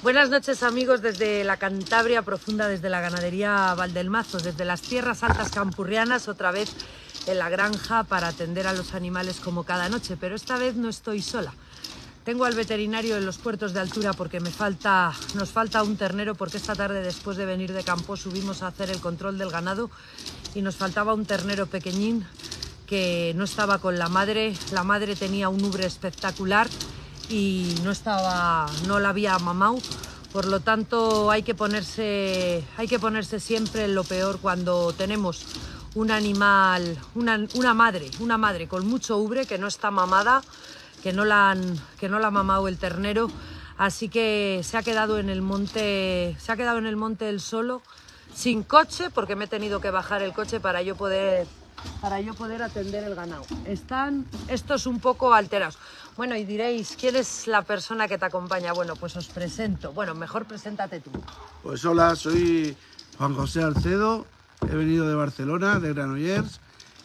Buenas noches amigos desde la Cantabria profunda, desde la ganadería Valdelmazo, desde las tierras altas campurrianas, otra vez en la granja para atender a los animales como cada noche, pero esta vez no estoy sola. Tengo al veterinario en los puertos de altura porque me falta, nos falta un ternero porque esta tarde después de venir de campo subimos a hacer el control del ganado y nos faltaba un ternero pequeñín que no estaba con la madre. La madre tenía un ubre espectacular y no estaba, no la había mamado. Por lo tanto, hay que ponerse, hay que ponerse siempre en lo peor cuando tenemos un animal, una, una madre, una madre con mucho ubre que no está mamada, que no la que no la ha mamado el ternero. Así que se ha quedado en el monte, se ha quedado en el monte él solo, sin coche, porque me he tenido que bajar el coche para yo poder para yo poder atender el ganado. Están estos un poco alterados. Bueno, y diréis, ¿quién es la persona que te acompaña? Bueno, pues os presento. Bueno, mejor preséntate tú. Pues hola, soy Juan José Alcedo, he venido de Barcelona, de Granollers.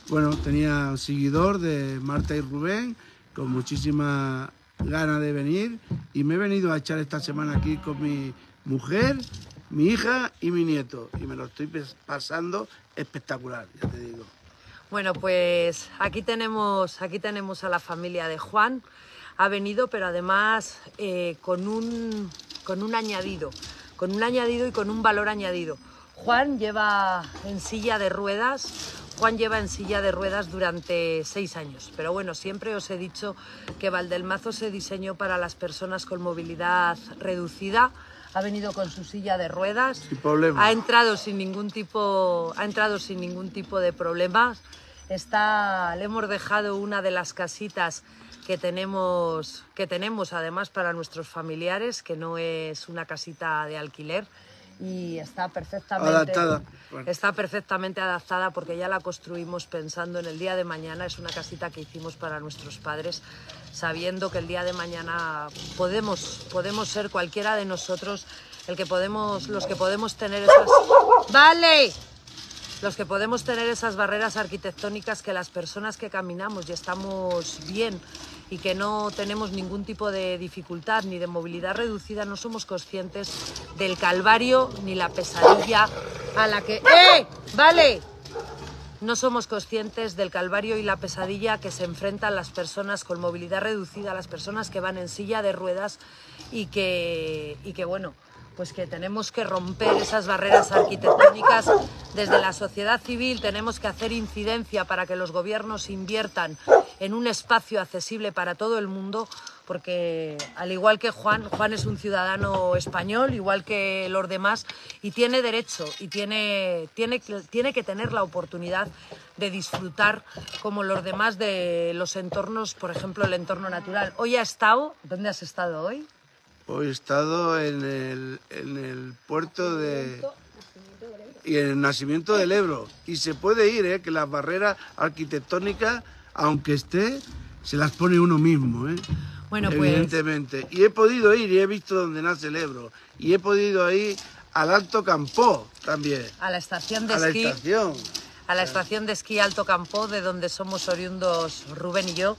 Bueno, tenía un seguidor de Marta y Rubén, con muchísima ganas de venir, y me he venido a echar esta semana aquí con mi mujer, mi hija y mi nieto, y me lo estoy pasando espectacular, ya te digo. Bueno, pues aquí tenemos, aquí tenemos a la familia de Juan. Ha venido, pero además eh, con, un, con un añadido, con un añadido y con un valor añadido. Juan lleva en silla de ruedas, Juan lleva en silla de ruedas durante seis años, pero bueno, siempre os he dicho que Valdelmazo se diseñó para las personas con movilidad reducida, ha venido con su silla de ruedas, Sin ha entrado sin ningún tipo, ha entrado sin ningún tipo de problemas. Está, le hemos dejado una de las casitas que tenemos, que tenemos además para nuestros familiares, que no es una casita de alquiler y está perfectamente Adaptada. Bueno. está perfectamente adaptada porque ya la construimos pensando en el día de mañana es una casita que hicimos para nuestros padres sabiendo que el día de mañana podemos podemos ser cualquiera de nosotros el que podemos los que podemos tener esas vale los que podemos tener esas barreras arquitectónicas que las personas que caminamos y estamos bien y que no tenemos ningún tipo de dificultad ni de movilidad reducida, no somos conscientes del calvario ni la pesadilla a la que... ¡Eh! ¡Vale! No somos conscientes del calvario y la pesadilla que se enfrentan las personas con movilidad reducida, las personas que van en silla de ruedas y que, y que bueno, pues que tenemos que romper esas barreras arquitectónicas desde la sociedad civil, tenemos que hacer incidencia para que los gobiernos inviertan en un espacio accesible para todo el mundo, porque al igual que Juan, Juan es un ciudadano español, igual que los demás, y tiene derecho y tiene, tiene, tiene que tener la oportunidad de disfrutar como los demás de los entornos, por ejemplo, el entorno natural. Hoy ha estado, ¿dónde has estado hoy? Hoy he estado en el, en el puerto de... y en el nacimiento del Ebro. Y se puede ir, ¿eh? que las barreras arquitectónicas, aunque esté, se las pone uno mismo, ¿eh? Bueno, pues- Evidentemente. Y he podido ir y he visto dónde nace el Ebro. Y he podido ir al Alto Campó también. A la estación de A la esquí. estación. a la estación de esquí Alto Campo, de donde somos oriundos Rubén y yo,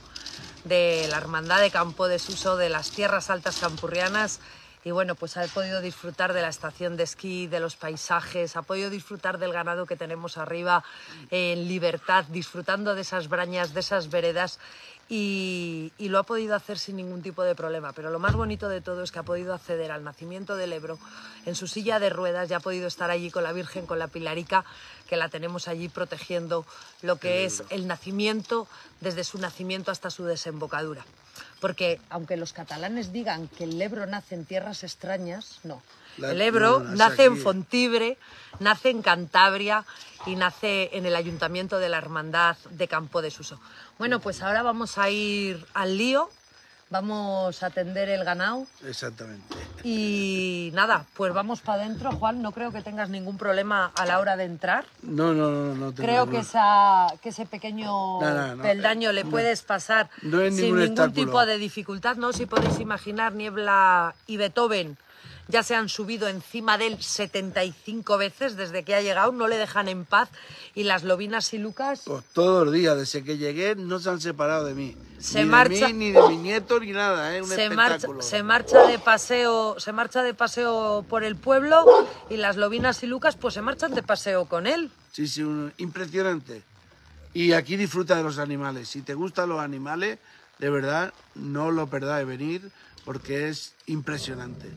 de la Hermandad de Campo de Suso, de las tierras altas campurrianas. Y bueno, pues ha podido disfrutar de la estación de esquí, de los paisajes, ha podido disfrutar del ganado que tenemos arriba en libertad, disfrutando de esas brañas, de esas veredas. Y, y lo ha podido hacer sin ningún tipo de problema. Pero lo más bonito de todo es que ha podido acceder al nacimiento del Ebro en su silla de ruedas, ya ha podido estar allí con la Virgen, con la Pilarica, que la tenemos allí protegiendo lo que es el nacimiento, desde su nacimiento hasta su desembocadura. Porque aunque los catalanes digan que el Ebro nace en tierras extrañas, no. La- el Ebro no, nace en. Fontibre, nace en Cantabria y nace en el Ayuntamiento de la Hermandad de Campo de Suso. Bueno, pues ahora vamos a ir al lío, vamos a atender el ganado Exactamente. y nada, pues vamos para adentro. Juan, no creo que tengas ningún problema a la hora de entrar. No, no, no, no. tengo Creo que, esa, que ese pequeño No, peldaño le puedes pasar sin ningún tipo de dificultad, ¿no? Si podéis imaginar niebla y Beethoven ya se han subido encima de él 75 veces desde que ha llegado, no le dejan en paz. Y las lobinas y Lucas Pues todos los días, desde que llegué, no se han separado de mí. Se ni marcha- de mí, ni de mi nieto, ni nada, ¿eh? Un se marcha, se marcha de paseo, se marcha de paseo por el pueblo y las lobinas y Lucas pues se marchan de paseo con él. Sí, sí, un- impresionante. Y aquí disfruta de los animales. Si te gustan los animales, de verdad, no lo perdáis venir porque es impresionante.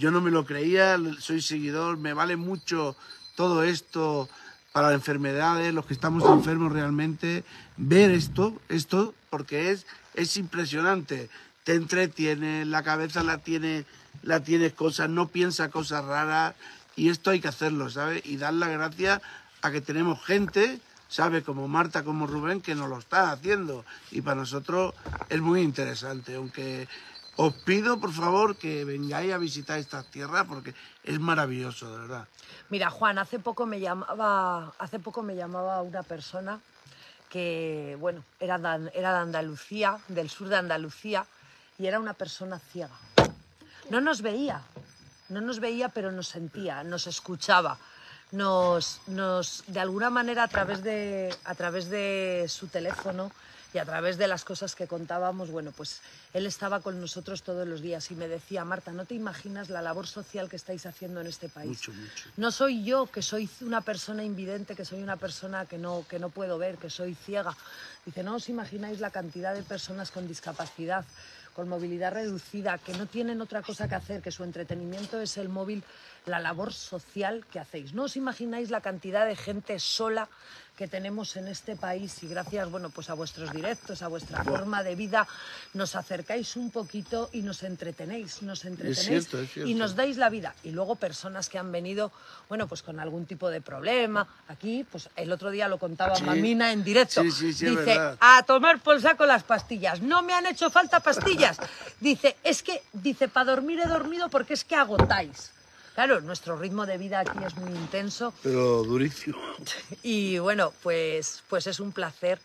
Yo no me lo creía, soy seguidor, me vale mucho todo esto para enfermedades, los que estamos enfermos realmente, ver esto, esto, porque es, es impresionante. Te entretiene, la cabeza la tiene, la tienes cosas, no piensa cosas raras, y esto hay que hacerlo, ¿sabes? Y dar las gracias a que tenemos gente, ¿sabes? Como Marta, como Rubén, que nos lo está haciendo. Y para nosotros es muy interesante, aunque os pido, por favor, que vengáis a visitar estas tierras porque es maravilloso, de verdad. Mira, Juan, hace poco me llamaba, hace poco me llamaba una persona que, bueno, era de, era de Andalucía, del sur de Andalucía, y era una persona ciega. No nos veía, no nos veía, pero nos sentía, nos escuchaba, nos, nos de alguna manera a través de, a través de su teléfono y a través de las cosas que contábamos, bueno, pues él estaba con nosotros todos los días y me decía, Marta, no te imaginas la labor social que estáis haciendo en este país. Mucho, mucho. No soy yo, que soy una persona invidente, que soy una persona que no, que no puedo ver, que soy ciega. Dice, no os imagináis la cantidad de personas con discapacidad, con movilidad reducida, que no tienen otra cosa que hacer, que su entretenimiento es el móvil, la labor social que hacéis. No os imagináis la cantidad de gente sola que tenemos en este país y gracias bueno pues a vuestros directos, a vuestra forma de vida, nos acercáis un poquito y nos entretenéis, nos entretenéis cierto, es cierto. y nos dais la vida. Y luego personas que han venido, bueno, pues con algún tipo de problema. Aquí, pues el otro día lo contaba Sí. Mamina en directo. Sí, sí, Dice, a tomar por saco las pastillas. No me han hecho falta pastillas. Dice, es que, dice, para dormir he dormido porque es que agotáis. Claro, nuestro ritmo de vida aquí es muy intenso Pero durísimo. y bueno, pues, pues es un placer,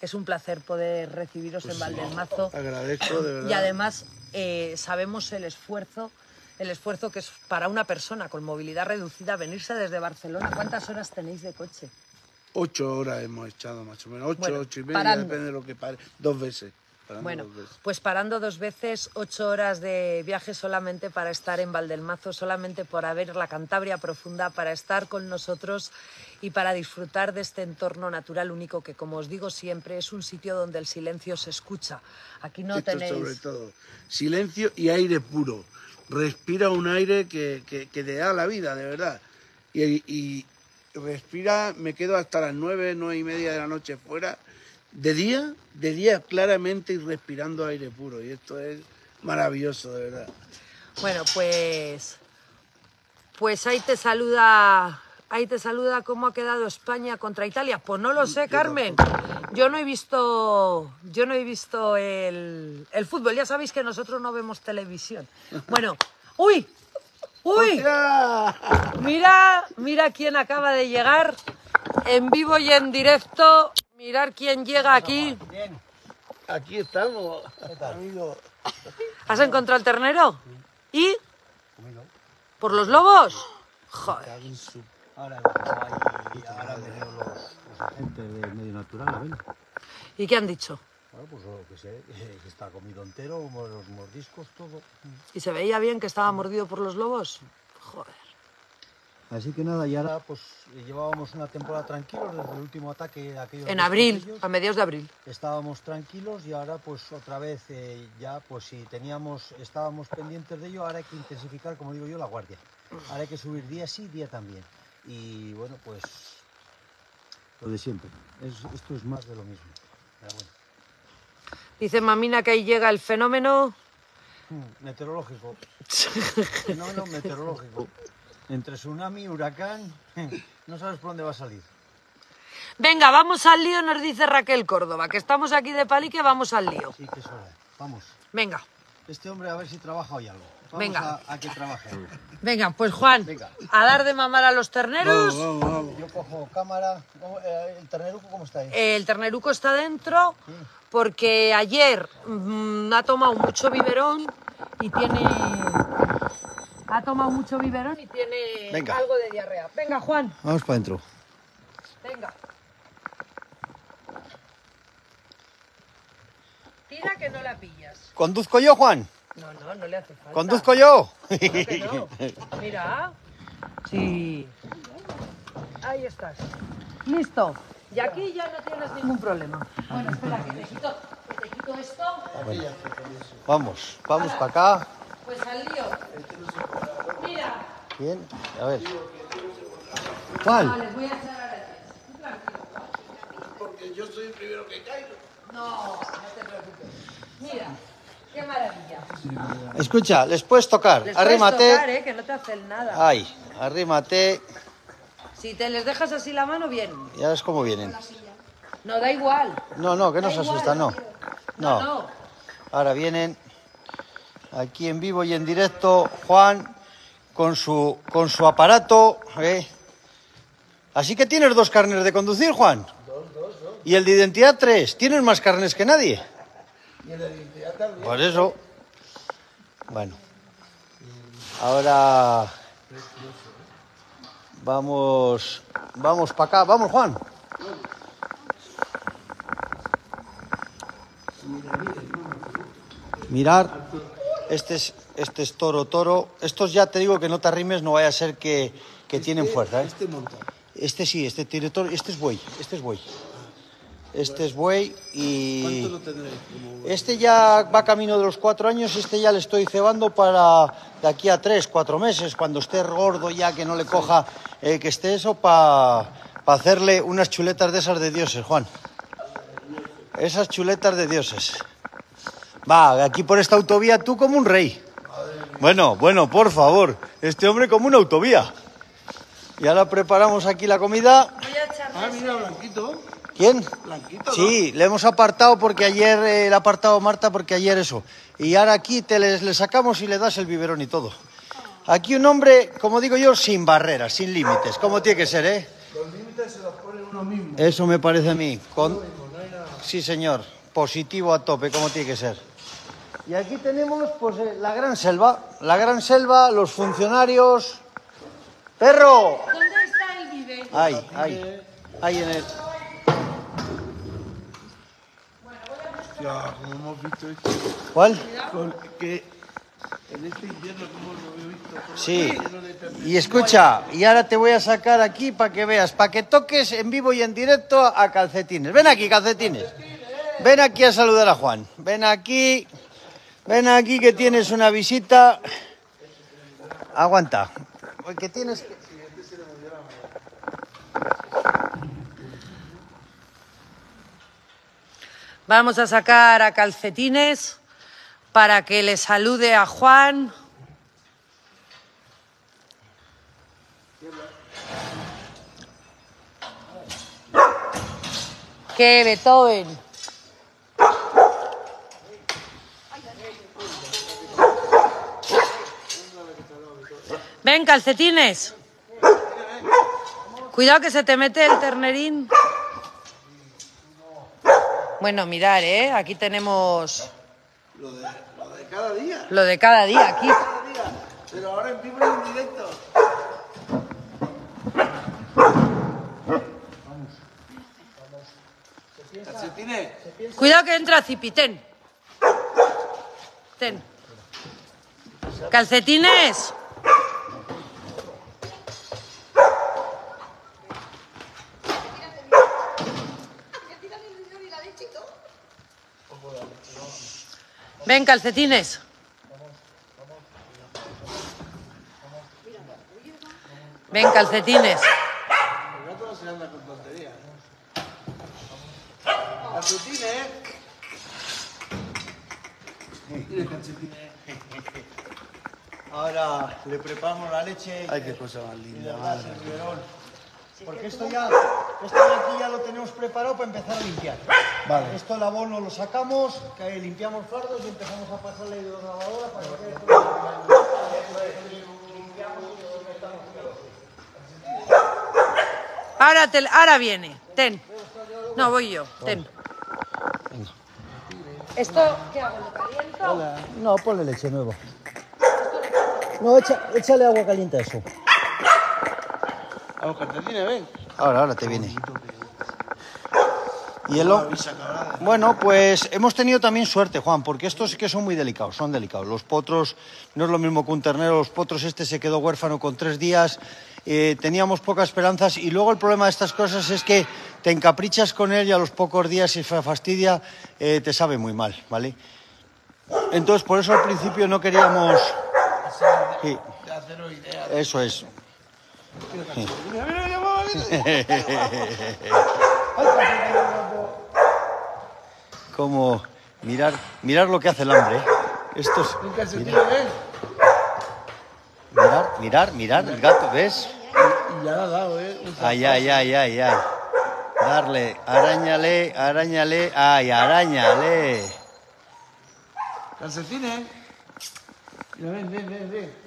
es un placer poder recibiros en Valdelmazo. Agradezco, de verdad. Y además eh, sabemos el esfuerzo, el esfuerzo que es para una persona con movilidad reducida venirse desde Barcelona. ¿Cuántas horas tenéis de coche? Ocho horas hemos echado más o menos. Ocho, Bueno, ocho y media, parando. depende de lo que pare. Dos veces. Parando Bueno, pues parando dos veces, ocho horas de viaje solamente para estar en Valdelmazo, solamente para ver la Cantabria profunda, para estar con nosotros y para disfrutar de este entorno natural único que, como os digo siempre, es un sitio donde el silencio se escucha. Aquí no Esto tenéis... sobre todo. Silencio y aire puro. Respira un aire que, que- que te da la vida, de verdad. Y, y respira, me quedo hasta las nueve, nueve y media de la noche fuera. De día, de día claramente y respirando aire puro. Y esto es maravilloso, de verdad. Bueno, pues. Pues ahí te saluda. Ahí te saluda cómo ha quedado España contra Italia. Pues no lo sé, Carmen. Yo no he visto. Yo no he visto el, el fútbol. Ya sabéis que nosotros no vemos televisión. Bueno. ¡Uy! ¡Uy! Mira, mira quién acaba de llegar en vivo y en directo. Mirar quién llega aquí. Aquí estamos, amigo. ¿Has encontrado el ternero? ¿Y? ¿Por los lobos? Joder. Ahora, ahora los, los agentes de medio natural a ver. ¿Y qué han dicho? Bueno, pues lo que sé, que está comido entero, los mordiscos, todo. ¿Y se veía bien que estaba mordido por los lobos? Joder. Así que nada, y ahora pues llevábamos una temporada tranquilos desde el último ataque. Aquellos En abril, a mediados de abril. Estábamos tranquilos y ahora pues otra vez eh, ya pues si teníamos, estábamos pendientes de ello, ahora hay que intensificar, como digo yo, la guardia. Ahora hay que subir día sí, día también. Y bueno, pues lo de siempre. Es- esto es más de lo mismo. Pero bueno. Dice Mamina que ahí llega el fenómeno. Mm, Meteorológico. Fenómeno meteorológico. Entre tsunami, huracán, no sabes por dónde va a salir. Venga, vamos al lío, nos dice Raquel Córdoba, que estamos aquí de palique, vamos al lío. Sí, que es hora. Vamos. Venga, Este hombre a ver si trabaja hoy algo. Vamos Venga. A, a que trabaje. venga, pues Juan, Venga. a dar de mamar a los terneros. Vamos, vamos, vamos. Yo cojo cámara. ¿Cómo- eh, ¿El terneruco cómo está ahí? El terneruco está dentro porque ayer mm, ha tomado mucho biberón y tiene... Ha tomado mucho biberón y tiene Venga. algo de diarrea. Venga, Juan, Vamos para adentro. venga. Tira que no la pillas. ¿Conduzco yo, Juan? No, no, no le hace falta. ¿Conduzco yo? Claro que no. Mira. Sí. Ahí estás. Listo. Y aquí ya no tienes ningún problema. Bueno, espera, que te quito, que te quito esto. Vamos, vamos para acá. Pues al lío. Mira. Bien, a ver. ¿Cuál? Vale, voy a echar ahora Tú tranquilo. Porque yo soy el primero que caigo. No, no te preocupes. Mira, qué maravilla. Escucha, les puedes tocar. Les Arrímate. puedes tocar, ¿eh? Que no te hacen nada. Ay, arrímate. Si te les dejas así la mano, bien. Ya ves cómo vienen. No, da igual. No, no, que no se asustan, no. No, No. no. Ahora vienen aquí en vivo y en directo Juan con su, con su aparato. ¿eh? Así que tienes dos carnes de conducir, Juan. Y el de identidad tres. Tienes más carnes que nadie. Y el de identidad también. Por eso. Bueno. Ahora vamos vamos para acá. Vamos, Juan. Mirar. Este es este es toro toro. Estos ya te digo que no te arrimes, no vaya a ser que, que tienen fuerza, ¿eh? Este monta. Este sí, este tiene toro, este es buey, este es buey. Este es buey y este ya va camino de los cuatro años, este ya le estoy cebando para de aquí a tres, cuatro meses, cuando esté gordo ya, que no le coja, eh, que esté eso, para hacerle unas chuletas de esas de dioses, Juan. Esas chuletas de dioses. Va, aquí por esta autovía tú como un rey. Bueno, bueno, por favor, este hombre como una autovía. Y ahora preparamos aquí la comida. Voy a echar Ah, mira, Blanquito. ¿Quién? Blanquito, ¿no? Sí, le hemos apartado porque ayer, eh, le ha apartado Marta porque ayer eso. Y ahora aquí te le, le sacamos y le das el biberón y todo. Aquí un hombre, como digo yo, sin barreras, sin límites, como tiene que ser, ¿eh? Los límites se los pone uno mismo. Eso me parece a mí. Con... Sí, señor. Positivo a tope, como tiene que ser. Y aquí tenemos, pues, eh, la gran selva. La gran selva, los funcionarios. ¡Perro! ¿Dónde está el vive? Ahí, ahí. Ahí en el... Ya, como hemos visto esto. ¿Cuál? Con, que en este invierno, como lo he visto. Sí. Y escucha, y ahora te voy a sacar aquí para que veas, para que toques en vivo y en directo a calcetines. Ven aquí, calcetines. Ven aquí a saludar a Juan. Ven aquí. Ven aquí que tienes una visita. Aguanta. Que tienes. Vamos a sacar a calcetines para que le salude a Juan. Que Beethoven. Ven, calcetines. Cuidado que se te mete el ternerín. Bueno, mirar, ¿eh? Aquí tenemos Lo de, lo de cada día. lo de cada día aquí. Cada día. Pero ahora en vivo y en directo. Calcetines. Cuidado que entra Zipi, ten. Ten. Calcetines. Ven, calcetines. Ven, calcetines. El gato no se anda con tonterías. Calcetines. Ahora le preparamos la leche. Ay, qué cosa más y linda. le das madre. el biberón. Porque esto ya, esto de aquí ya lo tenemos preparado para empezar a limpiar. Vale. Esto el abono lo sacamos, que limpiamos fardos y empezamos a pasarle de la lavadora para que quede todo Ahora, te- ahora viene. Ten. No, voy yo. Ten. ¿Esto qué hago? ¿Lo caliento? No, ponle leche nueva. No, echa- échale agua caliente a eso. Vamos, calcetines, ven. Ahora, ahora te viene. Hielo. Bueno, pues hemos tenido también suerte, Juan, porque estos sí que son muy delicados, son delicados. Los potros no es lo mismo que un ternero, los potros este se quedó huérfano con tres días, eh, teníamos pocas esperanzas y luego el problema de estas cosas es que te encaprichas con él y a los pocos días si se fastidia eh, te sabe muy mal, ¿vale? Entonces por eso al principio no queríamos... Sí, eso es. Mira, mira. Como mirar, mirar lo que hace el hambre. ¿eh? Esto es... Un calcetín, ven. Mirar, mirar, mirar, el gato, ¿ves? Y ya ha dado, ¿eh? Ay, ay, ay, ay, ay. Darle, arañale, arañale, ay, arañale. Calcetines. Mira, ven, ven, ven, ven. Mira, ven, ven, ven.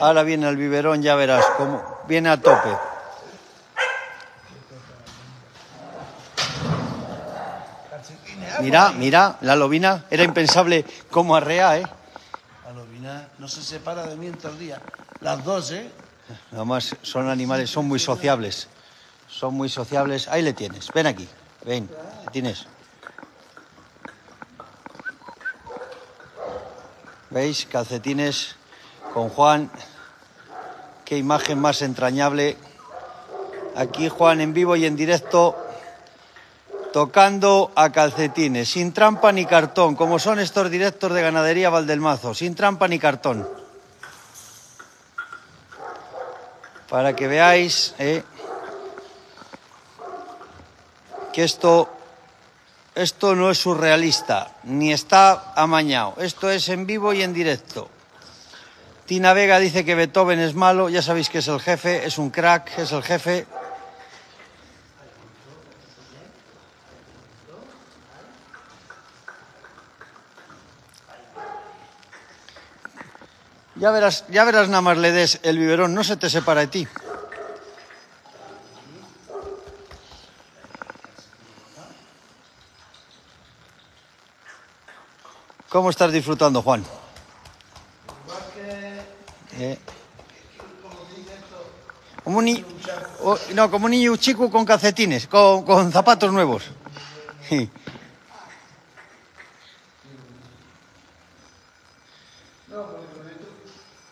Ahora viene el biberón, ya verás cómo viene a tope. Mira, mira, la lobina, era impensable cómo arrea, ¿eh? La lobina no se separa de mí en todo el día. Las dos, ¿eh? Además, son animales, son muy sociables. Son muy sociables. Ahí le tienes, ven aquí, ven, le tienes. ¿Veis? Calcetines con Juan. Qué imagen más entrañable. Aquí Juan en vivo y en directo tocando a calcetines, sin trampa ni cartón, como son estos directos de ganadería Valdelmazo, sin trampa ni cartón. Para que veáis eh, que esto, esto no es surrealista, ni está amañado, esto es en vivo y en directo. Tina Vega dice que Beethoven es malo, ya sabéis que es el jefe, es un crack, es el jefe. Ya verás, ya verás nada más le des el biberón, no se te separa de ti. ¿Cómo estás disfrutando, Juan? Eh. Como un ni- o- no, como un niño chico con calcetines, con, con zapatos nuevos. Sí.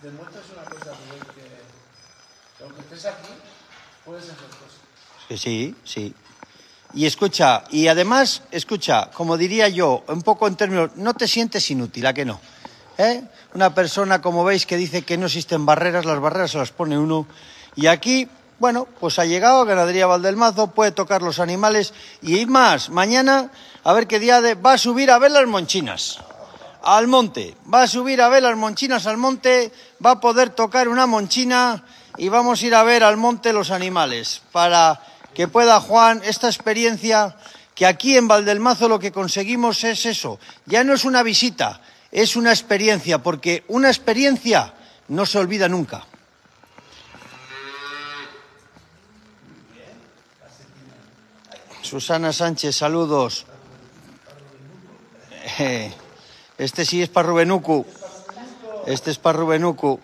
Demuestras una cosa, que, que aunque estés aquí, puedes hacer cosas. Sí, sí. Y escucha, y además, escucha, como diría yo, un poco en términos, no te sientes inútil, ¿a que no? ¿Eh? Una persona, como veis, que dice que no existen barreras, las barreras se las pone uno. Y aquí, bueno, pues ha llegado Ganadería Valdelmazo, puede tocar los animales. Y más, mañana, a ver qué día de, va a subir a ver las monchinas. Al monte, va a subir a ver las monchinas al monte, va a poder tocar una monchina y vamos a ir a ver al monte los animales para que pueda Juan esta experiencia que aquí en Valdelmazo lo que conseguimos es eso, ya no es una visita, es una experiencia, porque una experiencia no se olvida nunca. Susana Sánchez, saludos. Eh, Este sí es para Rubenucu. Este es para Rubenucu.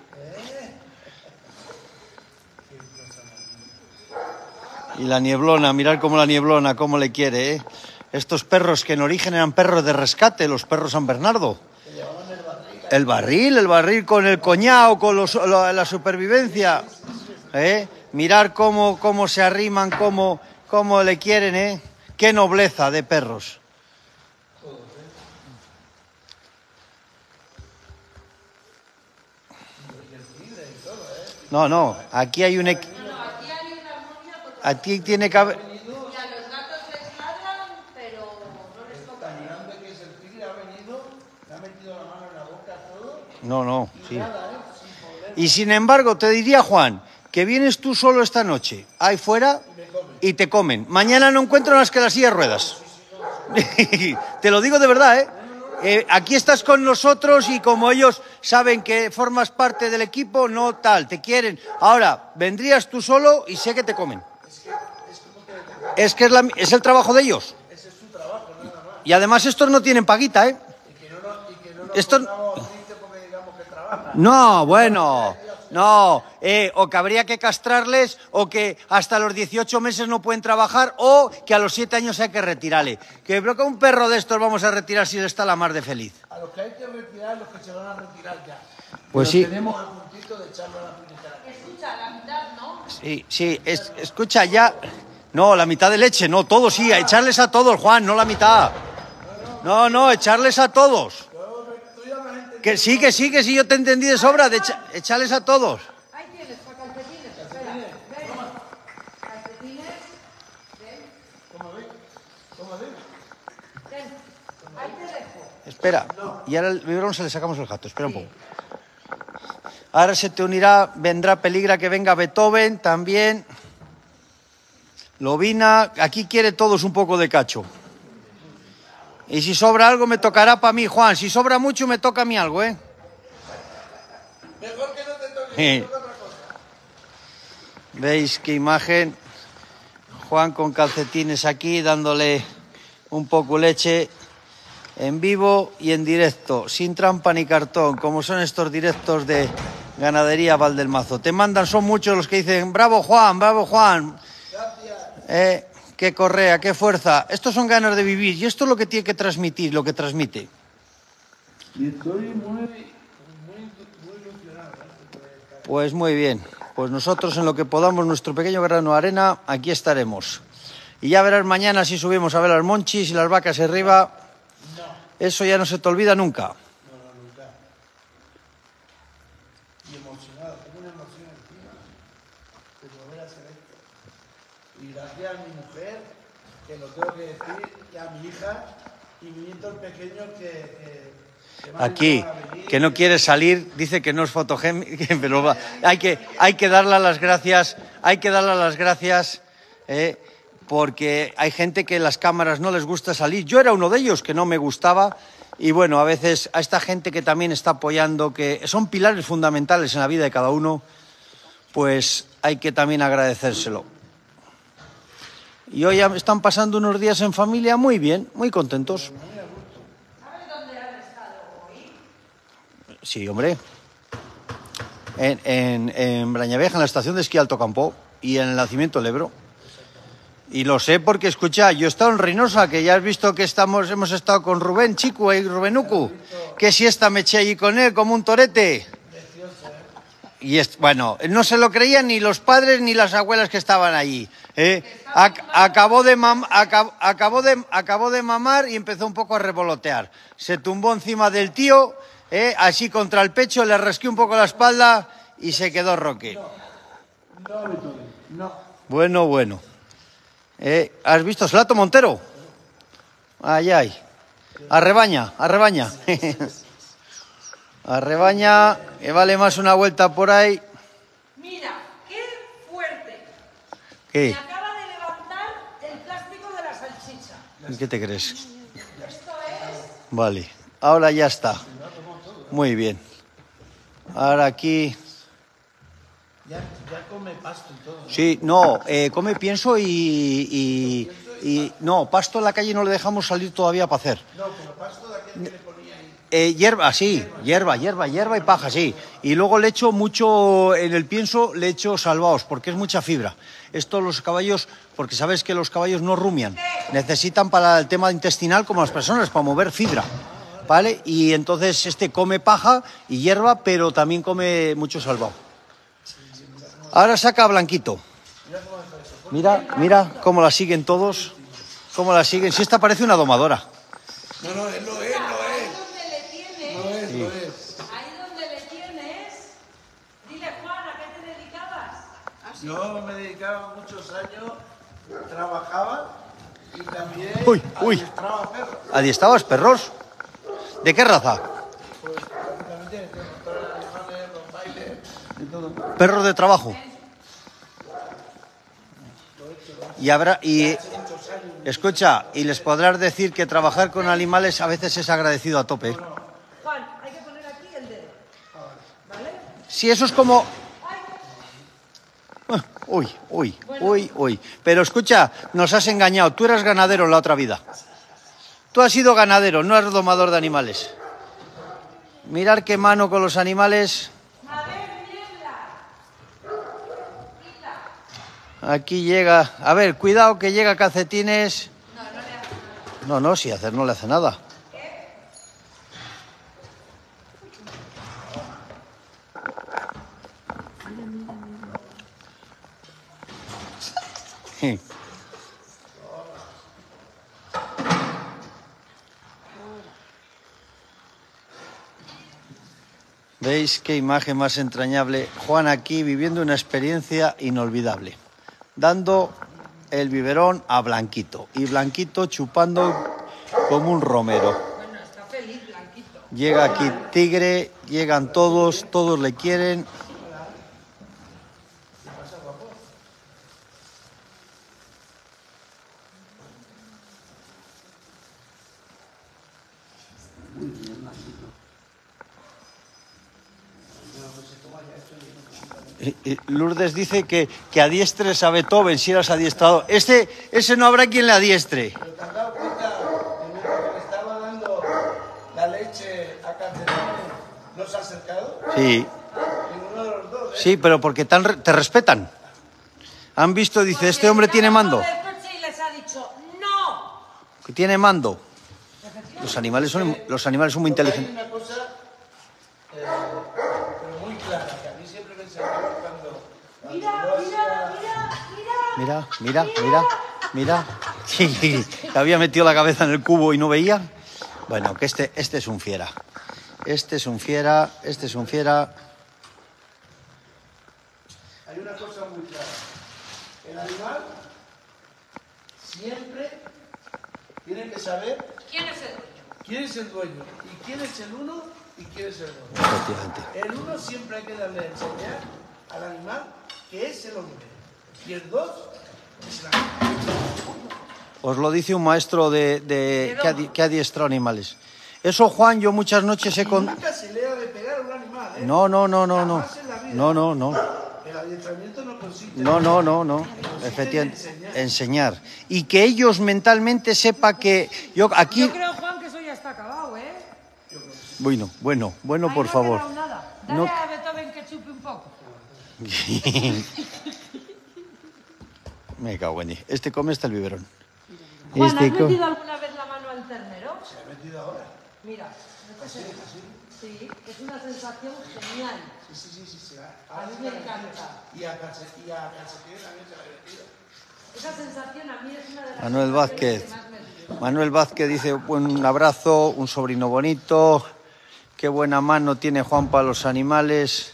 Y la nieblona, mirad cómo la nieblona, cómo le quiere, ¿eh? Estos perros que en origen eran perros de rescate, los perros San Bernardo. El barril, el barril con el coñao, con la supervivencia. ¿eh? Mirar cómo, cómo se arriman, cómo, cómo le quieren, ¿eh? Qué nobleza de perros. No, no, aquí hay un... equ- Aquí tiene que haber... Y a los gatos les ladran, pero no les toca. No, no, sí. Y sin embargo, te diría, Juan, que vienes tú solo esta noche, ahí fuera, y te comen. Mañana no encuentro más que las sillas ruedas. te lo digo de verdad, ¿eh? Eh, Aquí estás con nosotros y como ellos saben que formas parte del equipo, no tal, te quieren. Ahora, vendrías tú solo y sé que te comen. Es que es, la- es el trabajo de ellos. Y además estos no tienen paguita, ¿eh? Estos... No, bueno, no. eh, o que habría que castrarles, o que hasta los 18 meses no pueden trabajar, o que a los 7 años hay que retirarle. Que creo que a un perro de estos vamos a retirar si él está la mar de feliz. A los que hay que retirar, los que se van a retirar ya. Pues Pero sí. Tenemos el puntito de echarlo a la. Escucha, la mitad, ¿no? Sí, sí, es- escucha ya. No, la mitad de leche, no, todos sí, a echarles a todos, Juan, no la mitad. No, no, echarles a todos. Que sí, que sí, que sí, yo te entendí de sobra, de echa- echarles a todos. Ahí tienes, para calcetines, espera. Ven. Calcetines. Ven. Ven. Ahí te dejo. Espera, y ahora el biberón se le sacamos el gato, espera un poco. Ahora se te unirá, vendrá peligra que venga Beethoven también. Lovina, aquí quiere todos un poco de cacho. Y si sobra algo me tocará para mí, Juan. Si sobra mucho me toca a mí algo, ¿eh? Mejor que no te toque. Eh. ¿Veis qué imagen? Juan con calcetines aquí dándole un poco leche en vivo y en directo, sin trampa ni cartón, como son estos directos de Ganadería Valdelmazo. Te mandan, son muchos los que dicen, bravo Juan, bravo Juan. Eh, qué correa, qué fuerza. Estos son ganas de vivir y esto es lo que tiene que transmitir, lo que transmite. Y estoy muy, Pues muy bien. Pues nosotros en lo que podamos, nuestro pequeño grano de arena, aquí estaremos. Y ya verás mañana si subimos a ver las monchis y las vacas arriba. Eso ya no se te olvida nunca. y emocionado. Tengo una emoción encima de poder hacer esto. Y gracias a mi mujer, que lo tengo que decir, y a mi hija y mi nieto el pequeño que... que- que Aquí, que no quiere salir, dice que no es fotogénico, pero va- hay que, hay que darle las gracias, hay que darle las gracias, eh, porque hay gente que las cámaras no les gusta salir. Yo era uno de ellos que no me gustaba. Y bueno, a veces a esta gente que también está apoyando, que son pilares fundamentales en la vida de cada uno, pues hay que también agradecérselo. Y hoy están pasando unos días en familia muy bien, muy contentos. Sí, hombre. En, en, en en la estación de esquí Alto Campo y en el nacimiento del Ebro. Y lo sé porque, escucha, yo he estado en Reynosa, que ya has visto que estamos, hemos estado con Rubén Chico y Rubenucu. Que siesta me eché allí con él como un torete. Y es, bueno, no se lo creían ni los padres ni las abuelas que estaban allí. ¿eh? Ac- acabó, de mam- acab- acabó, de, acabó de mamar y empezó un poco a revolotear. Se tumbó encima del tío, ¿eh? así contra el pecho, le rasqué un poco la espalda y se quedó roque. Bueno, bueno. Eh, ¿Has visto Slato Montero? Ay, ay. Arrebaña, arrebaña. arrebaña, que vale más una vuelta por ahí. Mira, qué fuerte. ¿Qué? Me acaba de levantar el plástico de la salchicha. ¿Qué te crees? Esto es Vale, ahora ya está. Muy bien. Ahora aquí. Ya, ya come pasto y todo. Sí, no, eh, come pienso y, y, y- No, pasto en la calle no le dejamos salir todavía para hacer. No, pero pasto de aquel que le ponía ahí. Eh, hierba, sí, hierba, hierba, hierba y paja, sí. Y luego le echo mucho, en el pienso le echo salvaos, porque es mucha fibra. Esto los caballos, porque sabes que los caballos no rumian, necesitan para el tema intestinal como las personas, para mover fibra. ¿Vale? Y entonces este come paja y hierba, pero también come mucho salvao. Ahora saca a Blanquito. Mira, mira cómo la siguen todos, cómo la siguen. Si esta parece una domadora. No, no, él lo es, lo ahí es. donde le tienes. Lo es, lo es. Ahí donde le tienes. Dile, Juan, ¿a qué te dedicabas? Yo me dedicaba muchos años, trabajaba y también Uy, uy. adiestraba perros. ¿Adiestrabas perros? ¿De qué raza? Pues prácticamente todos los bailes y todo. Perros de trabajo. Y habrá y escucha, y les podrás decir que trabajar con animales a veces es agradecido a tope. Juan, hay que poner aquí el dedo. ¿Vale? Si eso es como Ah, Uy, uy, uy, uy. Pero escucha, nos has engañado. Tú eras ganadero en la otra vida. Tú has sido ganadero, no eres domador de animales. mirar qué mano con los animales. Aquí llega, a ver, cuidado que llega calcetines. No, no, si hacer no le hace nada. ¿Veis qué imagen más entrañable? Juan aquí viviendo una experiencia inolvidable, dando el biberón a Blanquito y Blanquito chupando como un romero. Bueno, está feliz, Blanquito. Llega aquí Tigre, llegan todos, todos le quieren. Lourdes dice que, que adiestres a Beethoven si eras adiestrado. Este, ese no habrá quien le adiestre. ¿Pero te has dado cuenta que estaba dando la leche a no ha acercado? Sí, ¿eh? sí, pero porque te respetan. Han visto, dice, este hombre tiene mando. y les ha dicho no. que tiene mando. Los animales son, los animales son muy inteligentes. una cosa, eh, pero muy clara, que a mí siempre me enseñaron cuando... Mira, mira, mira, mira. Mira. Sí, había metido la cabeza en el cubo y no veía. Bueno, que este, este es un fiera. Este es un fiera, este es un fiera. Hay una cosa muy clara. El animal siempre tiene que saber ¿Quién es el dueño? quién es el dueño y quién es el uno y quién es el dos. Efectivamente. El uno siempre hay que darle a enseñar al animal que es el hombre. Y el dos. Os lo dice un maestro de, de- que, adi- que adiestra animales. Eso, Juan, yo muchas noches he con... Nunca se le ha de pegar a un animal, ¿eh? No, no, no, no, no. No, no, no. El adiestramiento no consiste No, no, no, no. Efectivamente, enseñar. Y que ellos mentalmente sepa que yo aquí... Yo creo, Juan, que eso ya está acabado, ¿eh? Bueno, bueno, bueno, Ahí por no favor. nada. Dale No. a Beethoven que chupe un poco. Me cago en Dios. Este come hasta el biberón. Juan, Este ¿has metido alguna vez la mano al ternero? Se ha metido ahora. Mira, métese. Sí, es una sensación genial. Sí, sí, sí, sí, va. A mí me encanta. Y a calcetín, y a calcetín también se la ha metido. Esa sensación a mí es una de las Manuel Vázquez. que más me. Manuel Vázquez dice un abrazo, un sobrino bonito. Qué buena mano tiene Juan para los animales.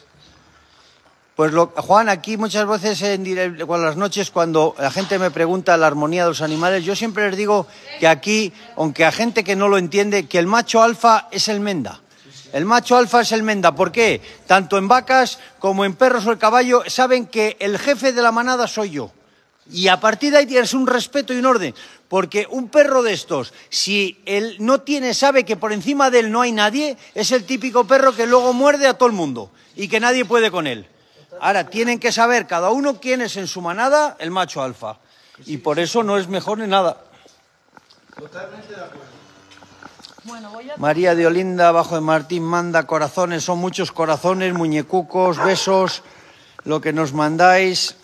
Pues lo- Juan, aquí muchas veces en las noches cuando la gente me pregunta la armonía de los animales, yo siempre les digo que aquí, aunque a gente que no lo entiende, que el macho alfa es el menda. El macho alfa es el menda. ¿Por qué? Tanto en vacas como en perros o el caballo saben que el jefe de la manada soy yo. Y a partir de ahí tienes un respeto y un orden. Porque un perro de estos, si él no tiene, sabe que por encima de él no hay nadie, es el típico perro que luego muerde a todo el mundo y que nadie puede con él. Ahora, tienen que saber cada uno quién es en su manada el macho alfa. Y por eso no es mejor ni nada. Totalmente de acuerdo. Bueno, voy a... María de Olinda, bajo de Martín, manda corazones. Son muchos corazones, muñecucos, besos, lo que nos mandáis.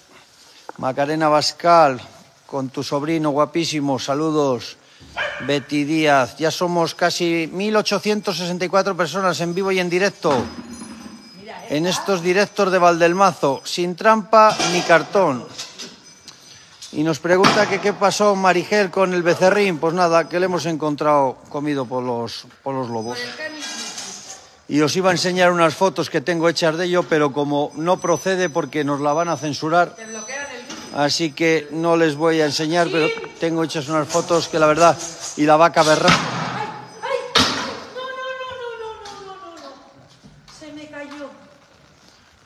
Macarena Bascal, con tu sobrino guapísimo, saludos. Betty Díaz, ya somos casi 1.864 personas en vivo y en directo. En estos directos de Valdelmazo, sin trampa ni cartón. Y nos pregunta que qué pasó Marigel con el becerrín. Pues nada, que le hemos encontrado comido por los, por los lobos. Y os iba a enseñar unas fotos que tengo hechas de ello, pero como no procede porque nos la van a censurar, así que no les voy a enseñar, pero tengo hechas unas fotos que la verdad, y la vaca berra.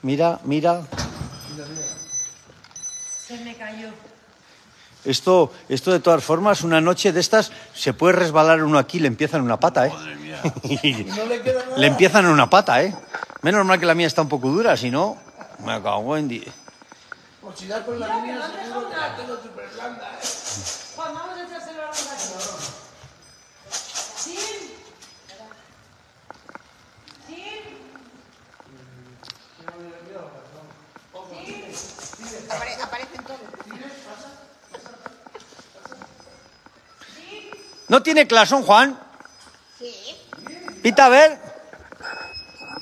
Mira, mira, Se me cayó. esto, esto de todas formas, una noche de estas, se puede resbalar uno aquí y le empiezan una pata, ¿eh? Y no le queda nada. Le empiezan en una pata, ¿eh? Menos mal que la mía está un poco dura, si no, me cago en di- Por si da con la línea, seguro que la tengo súper blanda, ¿eh? Aparecen todos. ¿No tiene clasón, Juan? Sí. Pita a ver.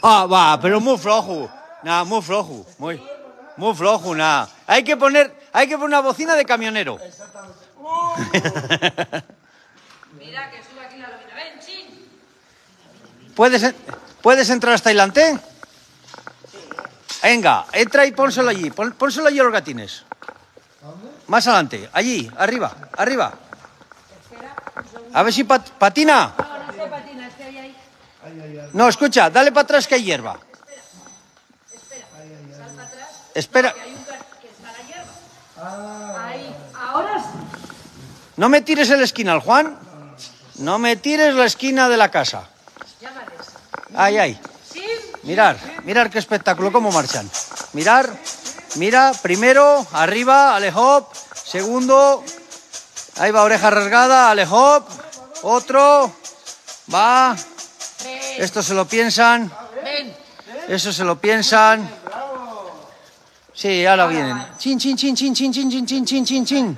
Ah, va, pero muy flojo. Nada, muy flojo. Muy, muy flojo, nada. Hay que poner, hay que poner una bocina de camionero. Exactamente. Mira que sube aquí la lomita. Ven, chin. ¿Puedes, ¿Puedes entrar hasta adelante? Venga, entra y pónselo allí. Pon- pónselo allí a los gatines. Más adelante, allí, arriba, arriba. A ver si pat- patina. No, no se patina, es que hay ahí. No, escucha, dale para atrás que hay hierba. Espera, Que hay un car- que está la hierba. Ahí. Ahora sí. no me tires el esquinal, Juan. No me tires la esquina de la casa. Llámales. Ay, ay. Mirar, mirar qué espectáculo, cómo marchan. Mirar, mira, primero, arriba, alejop, segundo, ahí va oreja rasgada, alejop, otro, va, esto se lo piensan, eso se lo piensan. Sí, ahora vienen. Chin, chin, chin, chin, chin, chin, chin, chin, chin, chin.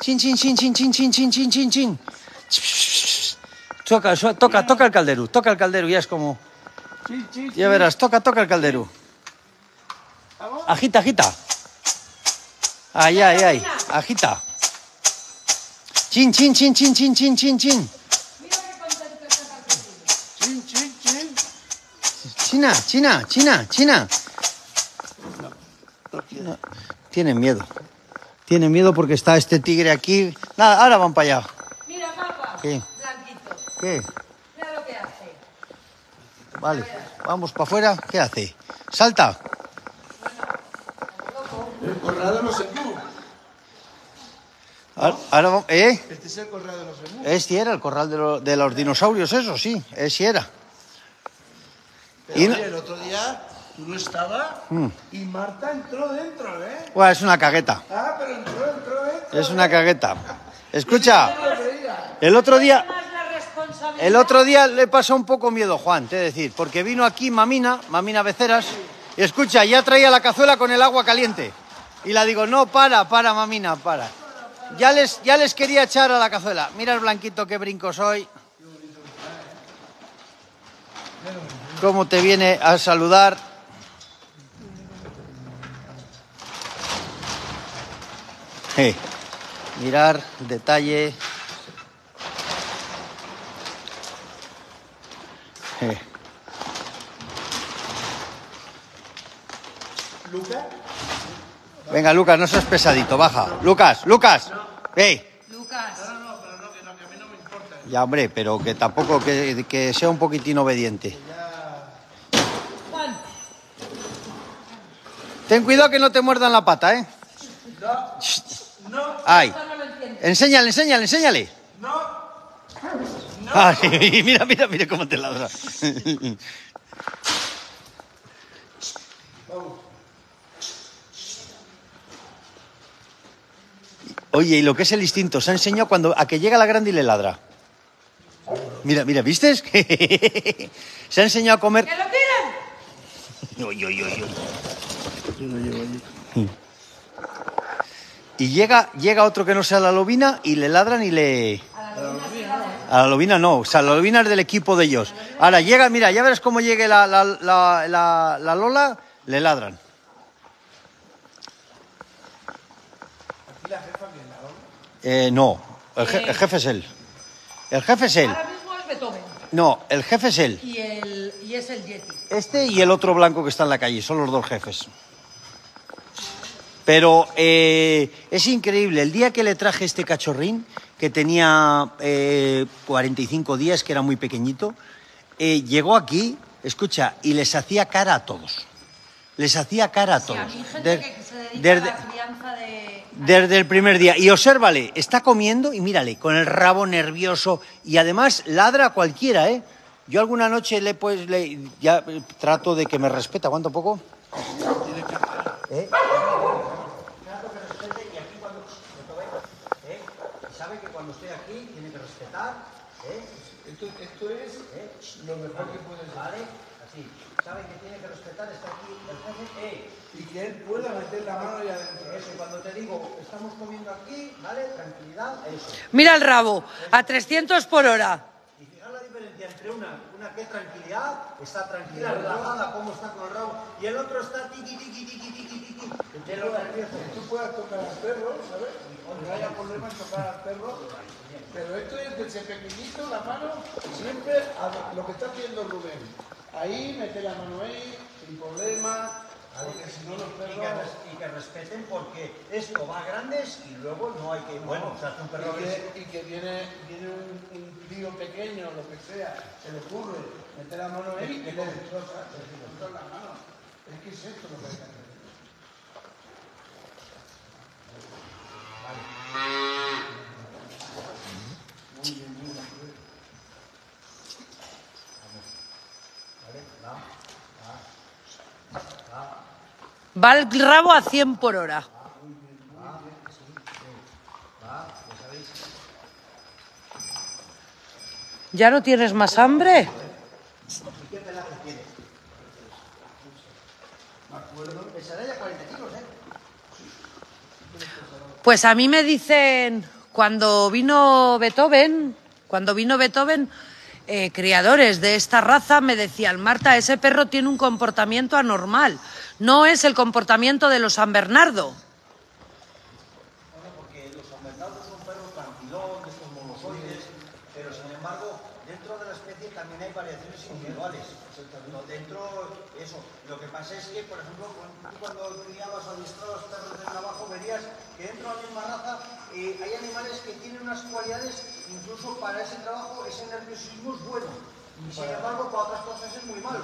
Chin, chin, chin, chin, chin, chin, chin, chin, chin, chin. Toca, toca, toca el caldero, toca el caldero, ya es como... Ya verás, toca, toca el caldero. Agita, agita. Ay, ay, ay, agita. Chin, chin, chin, chin, chin, chin, chin, chin. Chin, chin, chin. China, China, China, China. No, Tienen miedo. Tienen miedo porque está este tigre aquí. Nada, ahora van para allá. Mira, papá. ¿Qué? ¿Qué? Mira lo que hace. Vale, vamos para afuera. ¿Qué hace? Salta. El corral de los emú. Ahora, ahora vamos- ¿Eh? Este es el corral de los emú. Este era el corral de, lo- de los dinosaurios, eso sí, ese era. Pero Y no- oye, el otro día tú no estabas Mm. y Marta entró dentro, ¿eh? Buah, es una cagueta, Ah, pero entró, entró dentro. es una cagueta. Escucha, No el otro día. El otro día le pasó un poco miedo, Juan, te decir, porque vino aquí Mamina, Mamina Beceras, y escucha, ya traía la cazuela con el agua caliente. Y la digo, no, para, para, Mamina, para. Ya les, ya les quería echar a la cazuela. Mira el blanquito, qué brinco soy. Cómo te viene a saludar. Eh, mirar, detalle. Eh. Luca, Venga, Lucas, no seas pesadito, baja. Lucas, Lucas. Hey. Lucas. Ya, hombre, pero que tampoco, que, que sea un poquitín obediente. Ten cuidado que no te muerdan la pata, ¿eh? no, Ay. No lo entiendo. Enséñale, enséñale, enséñale. no. Ay, mira, mira, mira cómo te ladra. Oye, y lo que es el instinto, se ha enseñado cuando a que llega la grande y le ladra. Mira, mira, ¿viste? se ha enseñado a comer. ¡Que lo uy. Yo lo llevo allí. Y llega, llega otro que no sea la lobina y le ladran y le. A la lobina no, o sea, la lobina es del equipo de ellos. Ahora llega, mira, ya verás cómo llegue la, la, la, la- la Lola, le ladran. Eh, no, el, je- el jefe es él. El jefe es él. Ahora mismo es Beethoven. No, el jefe es él. Y, el, y es el Yeti. Este y el otro blanco que está en la calle, son los dos jefes. Pero eh, es increíble, el día que le traje este cachorrín, que tenía eh, 45 días, que era muy pequeñito, eh, llegó aquí, escucha, y les hacía cara a todos. Les hacía cara a Sí, todos. a mí gente Der- que se dedica desde- a la crianza de... desde el primer día. Y obsérvale, está comiendo y mírale, con el rabo nervioso y además ladra a cualquiera, ¿eh? Yo alguna noche le pues le ya eh, trato de que me respeta, ¿cuánto poco? ¿Eh? Sabe que cuando estoy aquí tiene que respetar, ¿eh? Esto, esto es lo mejor que puede ser. ¿Vale? Así. Sabe que tiene que respetar, está aquí el jefe. ¡Eh! Y que él pueda meter la mano ahí adentro. Eso, cuando te digo, estamos comiendo aquí, ¿vale? Tranquilidad, eso. Mira el rabo, a 300 por hora. Y fijar la diferencia entre una, una que tranquilidad, está tranquila, relajada, cómo está con el rabo, y el otro está tiqui, tiqui, tiqui, tiqui, Que tú puedas tocar al perro, ¿sabes? No haya problema en tocar al perro. Pero esto es desde pequeñito, la mano, siempre a lo que está haciendo Rubén. Ahí, mete la mano ahí, sin problema, porque si no los Y que, perros... res- y que respeten porque esto va a grandes y luego no hay que, bueno, hace un perro y agresivo. que, y que viene, viene un, un tío pequeño, lo que sea, se le ocurre meter la mano ahí y le destroza, le destroza la mano. Es que es esto lo que hay que hacer. Va el rabo a 100 por hora. ¿Ya no tienes más hambre? ¿Y qué pelaje tiene? Pesará ya 40 kilos, ¿eh? Pues a mí me dicen, cuando vino Beethoven, cuando vino Beethoven, eh, criadores de esta raza me decían, Marta, ese perro tiene un comportamiento anormal, no es el comportamiento de los San Bernardo. Bueno, porque los San Bernardos son perros tranquilón, de estos monosoides, pero sin embargo, dentro de la especie también hay variaciones individuales. No, dentro, eso. Lo que pasa es que, por ejemplo, cuando- tú cuando criabas o adiestrabas perros de trabajo, verías que dentro de la misma raza eh, hay animales que tienen unas cualidades, incluso para ese trabajo, ese nerviosismo es bueno. Y sin embargo, para otras cosas es muy malo.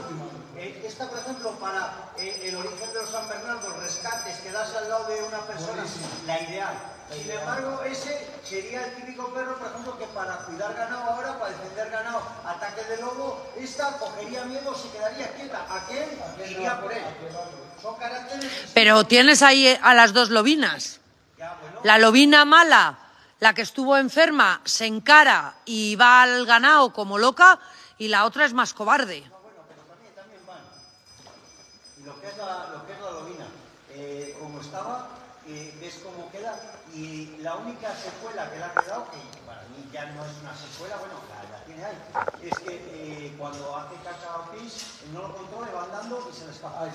Eh, esta, por ejemplo, para eh, el origen de los San Bernardos, rescates, quedarse al lado de una persona, la ideal. Sin embargo, ese sería el típico perro, por ejemplo, que para cuidar ganado ahora, para defender ganado, ataque de lobo, esta cogería miedo, se quedaría quieta. Aquel iría por él. Son caracteres. Pero tienes ahí a las dos lobinas. Ya, bueno, La lobina mala, la que estuvo enferma, se encara y va al ganado como loca, y la otra es más cobarde. bueno, pero también, van. Lo que es la, lo que es la lobina, eh, como estaba, eh, ves cómo queda, y la única secuela que le ha quedado, que ya no es una secuela, bueno, la, la tiene ahí, es que eh, cuando hace caca o pis, no lo controla, va andando y se le escapa.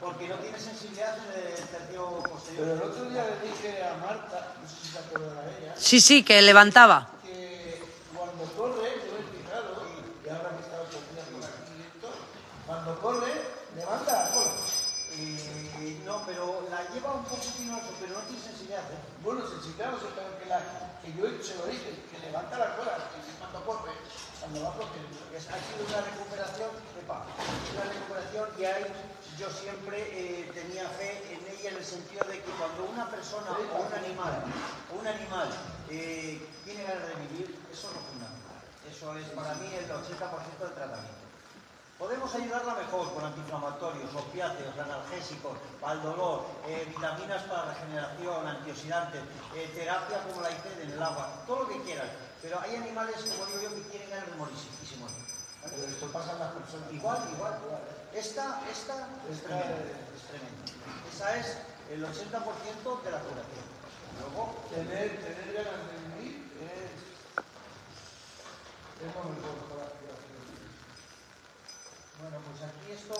Porque no tiene sensibilidad en el tercio posterior. Pero el otro día le dije a Marta, no sé si se acuerda de ella, Sí, sí, que levantaba. que cuando corre, yo he fijado, y ahora que estaba y esto, cuando corre, levanta la cola. Eh, no, pero la lleva un poquitín alto, pero no tiene sensibilidad. ¿eh? Bueno, si claro, si tengo que, la, que yo se lo dije, que levanta la cola, que cuando corre, cuando va. Es, ha sido una recuperación, epa, una recuperación y ahí yo siempre eh, tenía fe en ella en el sentido de que cuando una persona o un animal, un animal eh, tiene ganas de vivir, eso es lo fundamental. Eso es para mí el 80% del tratamiento. Podemos ayudarla mejor con antiinflamatorios, opiáceos, analgésicos, para el dolor, eh, vitaminas para la regeneración, antioxidantes, eh, terapia como la ICED en el agua, todo lo que quieran. Pero hay animales, como digo yo, que tienen ganas de. Pero esto pasa en las personas. Igual, igual, igual. Esta, esta es tremenda, es tremenda. Esa es el 80% de la curación. Luego, Tener, tener ganas de vivir es, es lo mejor. Bueno, pues aquí esto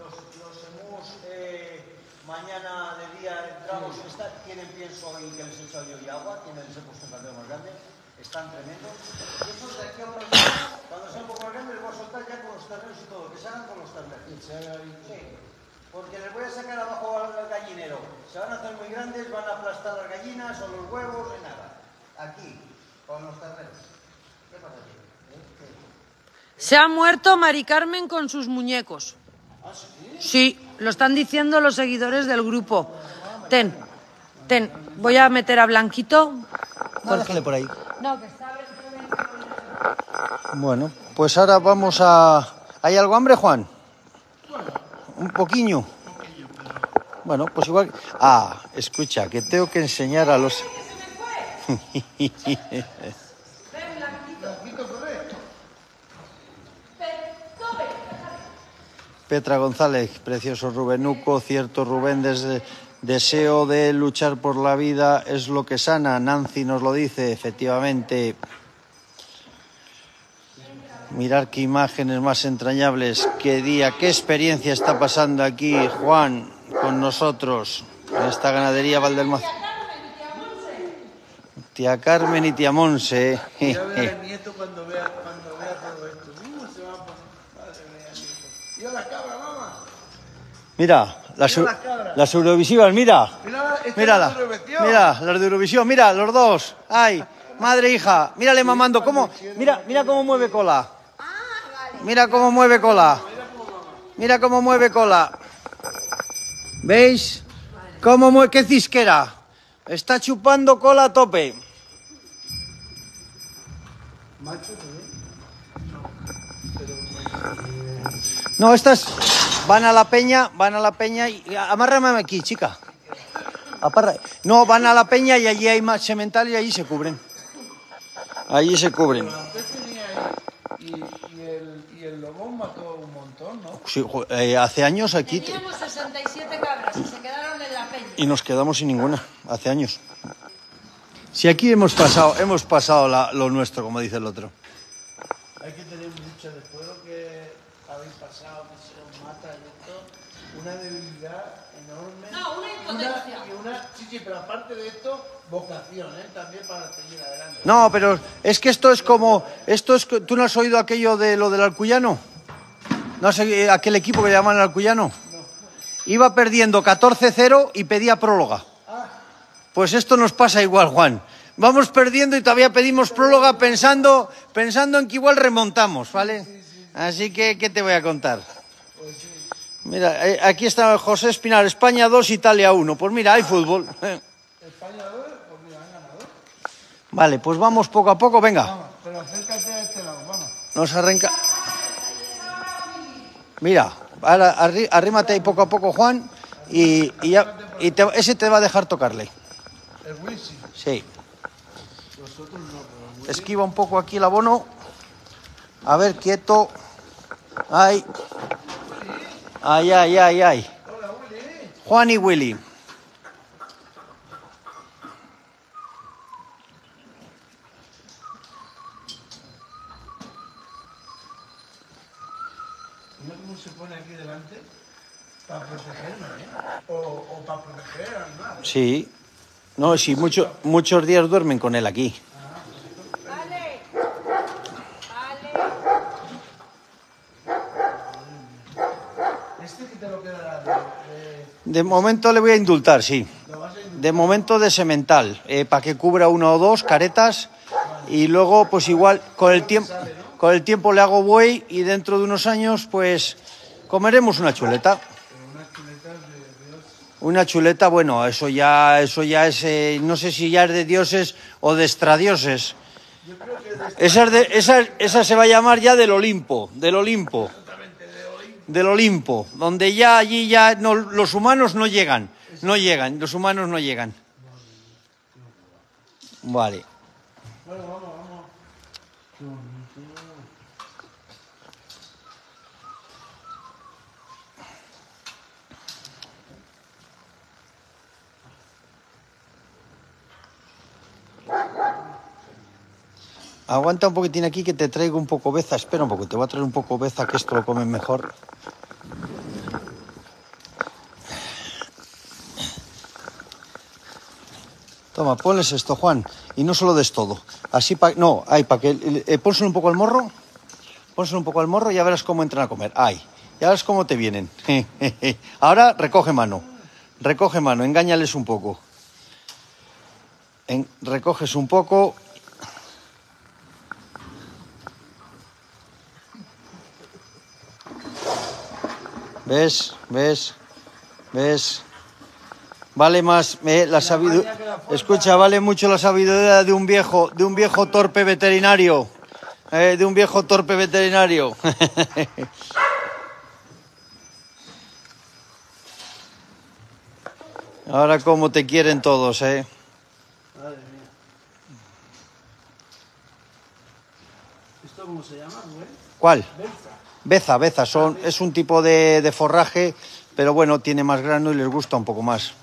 los, los hemos eh, mañana de día entramos en esta, tienen pienso y que les he echado yo y agua, tienen les he puesto un caldero más grande, están tremendos. Y estos de aquí a unos días, cuando sean un poco más grandes, les voy a soltar ya con los terneros y todo, que se hagan con los terneros. Sí, porque les voy a sacar abajo al gallinero. Se van a hacer muy grandes, van a aplastar las gallinas o los huevos, de nada. Aquí, con los terneros. ¿Qué pasa aquí? Se ha muerto Mari Carmen con sus muñecos. Sí, lo están diciendo los seguidores del grupo. Ten, ten, voy a meter a Blanquito. No, déjale por ahí. No, que está Bueno, pues ahora vamos a... ¿Hay algo hambre, Juan? Un poquillo. Bueno, pues igual... Ah, escucha, que tengo que enseñar a los... Petra González, precioso Rubenuco, cierto Rubén, desde deseo de luchar por la vida es lo que sana. Nancy nos lo dice, efectivamente. Mirar qué imágenes más entrañables, qué día, qué experiencia está pasando aquí Juan con nosotros en esta ganadería Valdelmaz. Tía Carmen y tía Monse. Ya verá el nieto cuando vea, cuando vea todo esto. Uh, se va a poner, madre mía, nieto. Mira la cabra, mamá. Mira, las, Mira las Eurovisivas, mira. Mira, Mírala. la. Mira, las de Eurovisión, mira, los dos. Ay, madre e hija, mírale mamando cómo. Mira, mira cómo mueve cola. Mira cómo mueve cola. Mira cómo mueve cola. ¿Veis? ¿Cómo mueve? ¿Qué cisquera? Está chupando cola a tope. No, estas van a la peña, van a la peña y amárrame aquí, chica. Aparra- No, van a la peña y allí hay más semental y allí se cubren. Allí se cubren. Antes tenía ahí, y, y, el, y el lobón mató un montón, ¿no? Sí, eh, hace años aquí te- Teníamos 67 cabras y se quedaron en la peña. y nos quedamos sin ninguna. Hace años. Si aquí hemos pasado, hemos pasado la- lo nuestro, como dice el otro. Hay que tener mucho después lo que habéis pasado, que se os mata y esto, una debilidad enorme. No, una impotencia. y una, sí, sí, pero aparte de esto, vocación, ¿eh? También para seguir adelante. No, pero es que esto es como, esto es, ¿tú no has oído aquello de lo del Alcuyano? ¿No has oído aquel equipo que llaman el Alcuyano? Iba perdiendo 14-0 y pedía próloga. Pues esto nos pasa igual, Juan. Vamos perdiendo y todavía pedimos próloga pensando, pensando en que igual remontamos, ¿vale? Así que, ¿qué te voy a contar? Mira, eh, aquí está José Espinar, España 2, Italia 1. Pues mira, hay fútbol. España 2, pues mira, han ganado. Vale, pues vamos poco a poco, venga. Vamos, pero acércate a este lado, vamos. Nos arranca. Mira, ahora arrí- arrímate ahí poco a poco, Juan, y, y ya- y te- ese te va a dejar tocarle. El Wilson. Sí. Esquiva un poco aquí el abono. A ver, quieto. Ay. Ay, ay, ay, ay. Juan y Willy. Se pone aquí delante para protegerme, ¿eh? O, o para proteger al animal. Sí. No, sí, mucho- muchos días duermen con él aquí. Vale. Vale. Este que te lo quedará de, de- momento le voy a indultar, sí. De momento de semental, para que cubra uno o dos caretas y luego pues igual con el tiempo con el tiempo le hago buey y dentro de unos años pues comeremos una chuleta. Una chuleta, bueno, eso ya eso ya es eh, no sé si ya es de dioses o de extradioses. Esa, es de- esa, esa se va a llamar ya del Olimpo, del Olimpo. Del Olimpo, donde ya allí ya no, los humanos no llegan, no llegan, los humanos no llegan. Vale. Aguanta un poquitín aquí que te traigo un poco beza. Espera un poco, te voy a traer un poco beza que esto lo comen mejor. Toma, ponles esto, Juan. Y no solo des todo. Así para... No, ay, para que... Eh, un poco al morro. Pónselo un poco al morro y ya verás cómo entran a comer. Ay, ya verás cómo te vienen. Ahora recoge mano. Recoge mano, engáñales un poco. Recoges un poco. ¿Ves? ¿Ves? ¿Ves? Vale más eh, la sabiduría. Escucha, vale mucho la sabiduría de un viejo, de un viejo torpe veterinario. Eh, de un viejo torpe veterinario. Ahora cómo te quieren todos, ¿eh? Madre mía. ¿Esto cómo se llama, Rubén? ¿Cuál? Beza, beza, son, es un tipo de, de forraje, pero bueno, tiene más grano y les gusta un poco más.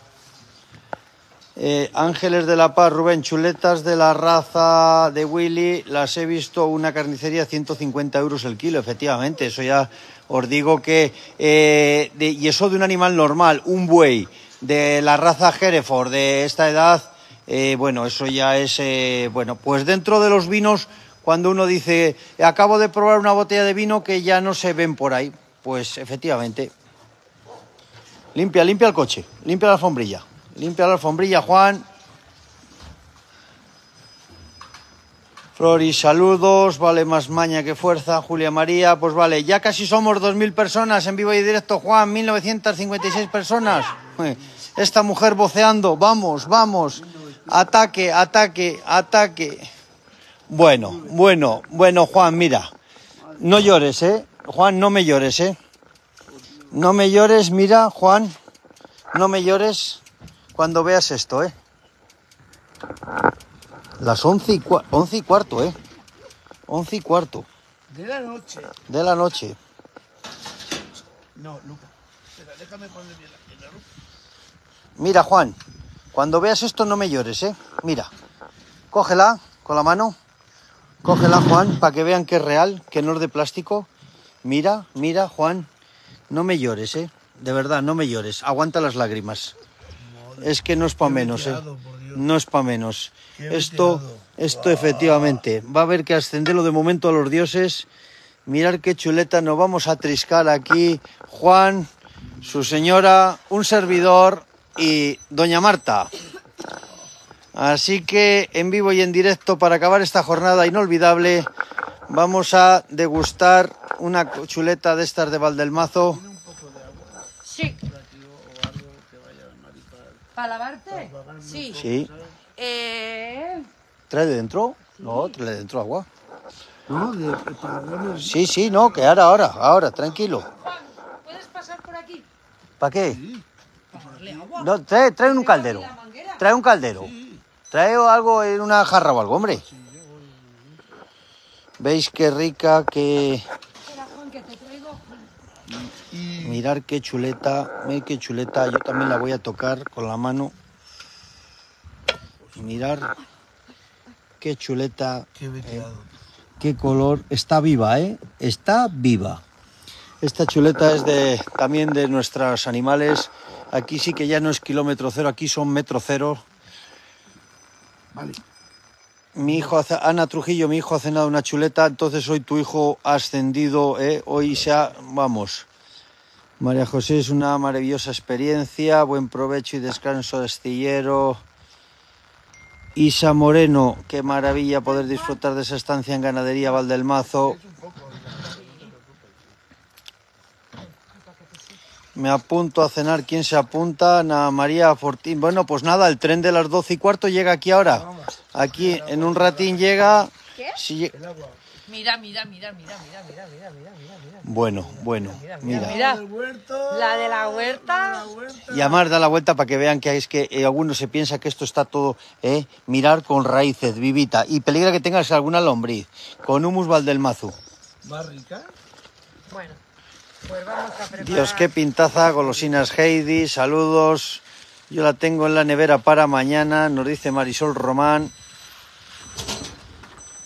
Eh, Ángeles de la Paz, Rubén, chuletas de la raza de Willy, las he visto una carnicería 150 euros el kilo, efectivamente, eso ya os digo que, eh, y eso de un animal normal, un buey de la raza Hereford de esta edad, eh, bueno, eso ya es, bueno, pues dentro de los vinos, cuando uno dice, acabo de probar una botella de vino que ya no se ven por ahí, pues efectivamente, Limpia, limpia el coche, limpia la alfombrilla. Limpia la alfombrilla, Juan. Flori, saludos, vale más maña que fuerza, Julia María, pues vale, ya casi somos 2.000 personas en vivo y directo, Juan, 1.956 personas. Esta mujer voceando, vamos, vamos, ataque, ataque, ataque. Bueno, bueno, bueno, Juan, mira, no llores, ¿eh? Juan, no me llores, ¿eh? No me llores, mira, Juan, no me llores cuando veas esto, ¿eh? Las once y, cua- once y cuarto, ¿eh? Once y cuarto De la noche. de la noche. No, Luca. Espera, déjame poner bien la Luca. Mira, Juan, cuando veas esto no me llores, ¿eh? Mira, cógela con la mano. Cógela, Juan, para que vean que es real, que no es de plástico. Mira, mira, Juan, no me llores, ¿eh? De verdad, no me llores. Aguanta las lágrimas. Es que no es para menos, ¿eh? No es para menos. Esto, esto efectivamente, va a haber que ascenderlo de momento a los dioses. Mirar qué chuleta nos vamos a triscar aquí. Juan, su señora, un servidor y doña Marta. Así que en vivo y en directo para acabar esta jornada inolvidable vamos a degustar una chuleta de estas de Valdelmazo. Sí. ¿Para lavarte? Sí. Sí. Eh, ¿Trae de dentro? No, trae de dentro agua. No, de, para Sí, sí, no, que ahora, ahora, ahora, tranquilo. Juan, ¿puedes pasar por aquí? ¿Para qué? Para darle agua. No, trae, trae un caldero. Trae un caldero. Trae algo en una jarra o algo, hombre. ¿Veis qué rica, qué... Traigo. Mirar qué chuleta, ve qué chuleta. Yo también la voy a tocar con la mano. Mirar qué chuleta, Qué veteado. qué color. Está viva, ¿eh? Está viva. Esta chuleta es de también de nuestros animales. Aquí sí que ya no es kilómetro cero, aquí son metro cero. Vale. Mi hijo, Ana Trujillo, mi hijo ha cenado una chuleta, entonces hoy tu hijo ha ascendido, ¿eh? hoy se ha, vamos. María José es una maravillosa experiencia, buen provecho y descanso de astillero. Isa Moreno, qué maravilla poder disfrutar de esa estancia en ganadería Valdelmazo. Me apunto a cenar. ¿Quién se apunta? Ana María Fortín. Bueno, pues nada, el tren de las doce y cuarto llega aquí ahora. Aquí en un ratín llega. Si lle- Mira, mira, mira, mira, mira, mira, mira, mira, mira, mira. Bueno, bueno, mira. Mira, la de la huerta. Y además da la vuelta para que vean que es que eh, alguno se piensa que esto está todo, ¿eh? Mirar con raíces, vivita. Y peligra que tengas alguna lombriz. Con humus Valdelmazo. Más rica. Bueno, pues vamos a preparar. Dios, qué pintaza, golosinas Heidi, saludos. Yo la tengo en la nevera para mañana, nos dice Marisol Román.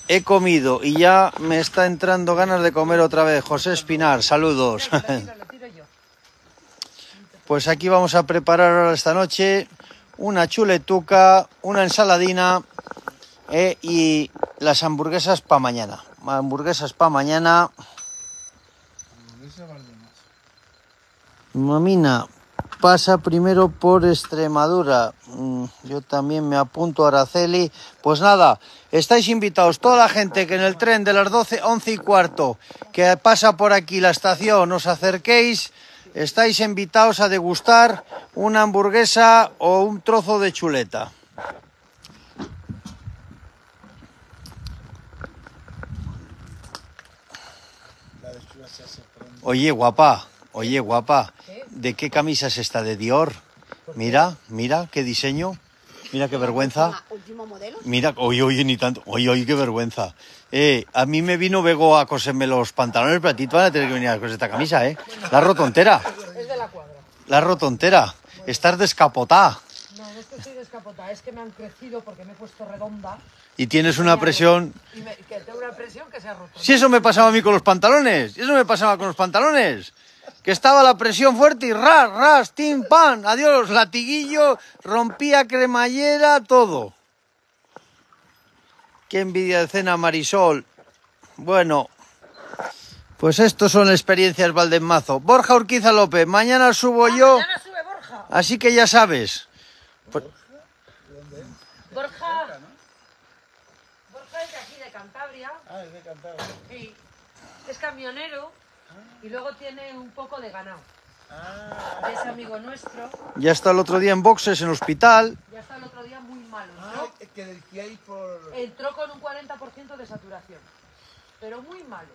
He comido y ya me está entrando ganas de comer otra vez. José Espinar, saludos. Pues aquí vamos a preparar ahora esta noche una chuletuca, una ensaladina eh, y las hamburguesas para mañana. Hamburguesas para mañana. Mamina, pasa primero por Extremadura. Mm, Yo también me apunto a Araceli. Pues nada, estáis invitados, toda la gente que en el tren de las 12, 11 y cuarto, que pasa por aquí la estación, os acerquéis, estáis invitados a degustar una hamburguesa o un trozo de chuleta. Oye, guapa, oye, guapa, ¿de qué camisa es esta? ¿De Dior? Mira, mira, qué diseño. Mira qué vergüenza. Último modelo. Mira, oye, oye, ni tanto. Oye, oye, qué vergüenza. Eh, a mí me vino Bego a coserme los pantalones, pero a ti te van a tener que venir a coser esta camisa, ¿eh? La has roto entera. Es de la cuadra. La has roto entera. Estás descapotada. No, no es que estoy descapotada, es que me han crecido porque me he puesto redonda. Y tienes una presión. Y me- que tengo una presión que se ha roto. Si eso me pasaba a mí con los pantalones. Eso me pasaba con los pantalones. Que estaba la presión fuerte y ras, ras, tim, pan. Adiós, latiguillo, rompía cremallera, todo. Qué envidia de cena, Marisol. Bueno, pues estos son experiencias Valdemazo. Borja Urquiza López, mañana subo yo, Mañana sube Borja. así que ya sabes. Borja. Borja es de aquí, de Cantabria. Ah, es de Cantabria. Sí. Es camionero y luego tiene un poco de ganado. Ah, Es amigo nuestro. Ya está el otro día en boxes, en hospital. Ya está el otro día muy malo. ah, ¿no? es que decíais por... Entró con un 40% de saturación. Pero muy malo.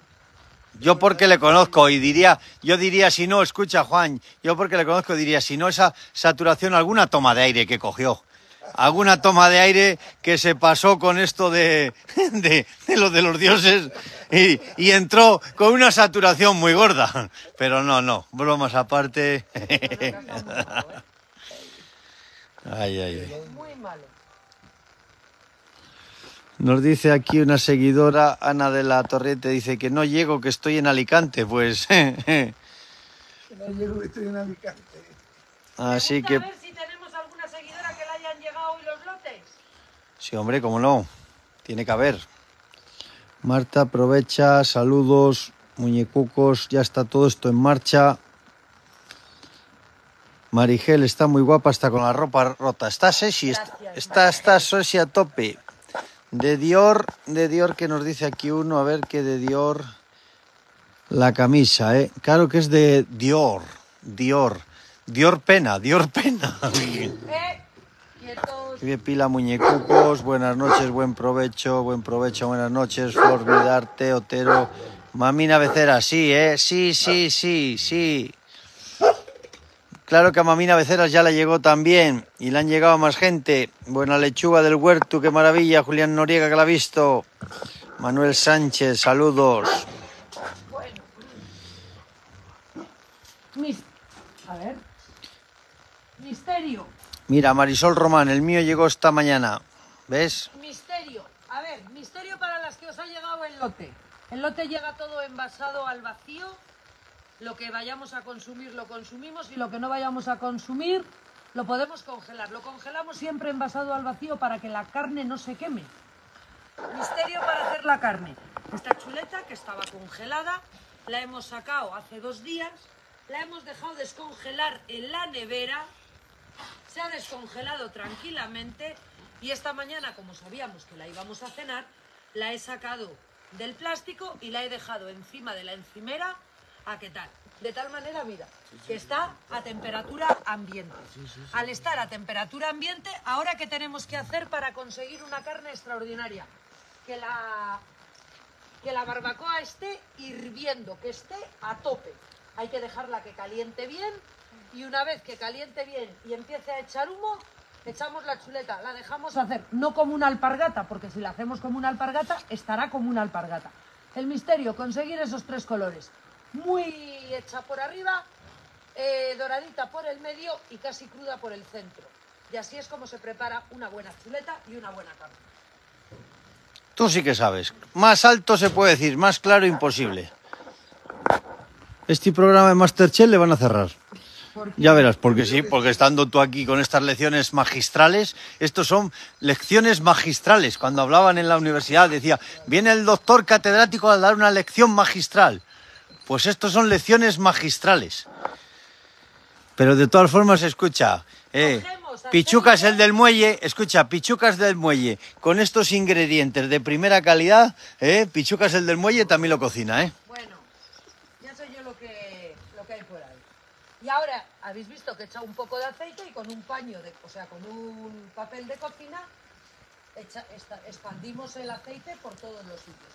Yo porque le conozco y diría, yo diría si no, escucha Juan, yo porque le conozco diría si no esa saturación, alguna toma de aire que cogió. Alguna toma de aire que se pasó con esto de, de, de lo de los dioses y, y entró con una saturación muy gorda. Pero no, no, bromas aparte. Ay, ay, ay. Muy malo. Nos dice aquí una seguidora, Ana de la Torrente, dice que no llego, que estoy en Alicante. Pues Que no llego, que estoy en Alicante. así que... A ver si tenemos alguna seguidora que le hayan llegado hoy los lotes. Sí, hombre, cómo no. Tiene que haber. Marta, aprovecha, saludos, muñecucos, ya está todo esto en marcha. Marigel está muy guapa, está con la ropa rota. Está sexy, está, está, está sexy a tope. De Dior, de Dior, que nos dice aquí uno, a ver qué de Dior. La camisa, ¿eh? Claro que es de Dior, Dior. Dior pena, Dior pena. Eh, quietos. Vive Pila Muñecucos, buenas noches, buen provecho, buen provecho, buenas noches, Flor Vidarte, Otero, Mamina Becera, sí, ¿eh? Sí, sí, sí, sí. Claro que a Mamina Beceras ya le llegó también y le han llegado más gente. Buena lechuga del huerto, qué maravilla, Julián Noriega que la ha visto. Manuel Sánchez, saludos. Bueno. A ver. Misterio. Mira, Marisol Román, el mío llegó esta mañana. ¿Ves? Misterio. A ver, misterio para las que os ha llegado el lote. El lote llega todo envasado al vacío. Lo que vayamos a consumir lo consumimos y lo que no vayamos a consumir lo podemos congelar. Lo congelamos siempre envasado al vacío para que la carne no se queme. Misterio para hacer la carne. Esta chuleta que estaba congelada, la hemos sacado hace dos días, la hemos dejado descongelar en la nevera, se ha descongelado tranquilamente y esta mañana, como sabíamos que la íbamos a cenar, la he sacado del plástico y la he dejado encima de la encimera a qué tal. De tal manera, mira, que está a temperatura ambiente. Al estar a temperatura ambiente, ahora qué tenemos que hacer para conseguir una carne extraordinaria? Que la que la barbacoa esté hirviendo, que esté a tope. Hay que dejarla que caliente bien y una vez que caliente bien y empiece a echar humo, echamos la chuleta, la dejamos hacer, no como una alpargata, porque si la hacemos como una alpargata, estará como una alpargata. El misterio, conseguir esos tres colores. Muy hecha por arriba, eh, doradita por el medio y casi cruda por el centro. Y así es como se prepara una buena chuleta y una buena carne. Tú sí que sabes. Más alto se puede decir, más claro imposible. Este programa de Masterchef le van a cerrar. Ya verás, porque sí, porque estando tú aquí con estas lecciones magistrales, estos son lecciones magistrales. Cuando hablaban en la universidad decía, viene el doctor catedrático a dar una lección magistral. Pues estos son lecciones magistrales. Pero de todas formas, escucha, eh, Pichucas el del muelle, escucha, Pichucas del muelle, con estos ingredientes de primera calidad, eh, Pichucas el del muelle también lo cocina, ¿eh? Bueno, ya sé yo lo que, lo que hay por ahí. Y ahora, habéis visto que he echado un poco de aceite y con un paño, de, o sea, con un papel de cocina, echa- esta- expandimos el aceite por todos los sitios.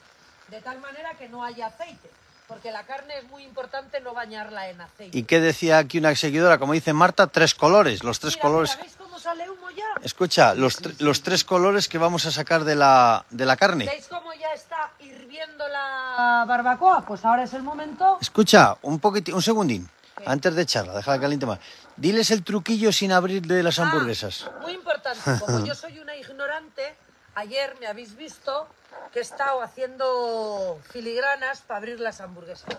De tal manera que no haya aceite. porque la carne es muy importante no bañarla en aceite. ¿Y qué decía aquí una seguidora? Como dice Marta, tres colores, los tres Mira, colores. mira, ¿veis cómo sale humo ya? Escucha, los, tr- los tres colores que vamos a sacar de la, de la carne. ¿Veis cómo ya está hirviendo la barbacoa? Pues ahora es el momento. Escucha, un poquitín, un segundín, antes de echarla, déjala caliente más. Diles el truquillo sin abrir de las Ah, hamburguesas. muy importante, como yo soy una ignorante, ayer me habéis visto que he estado haciendo filigranas para abrir las hamburguesas.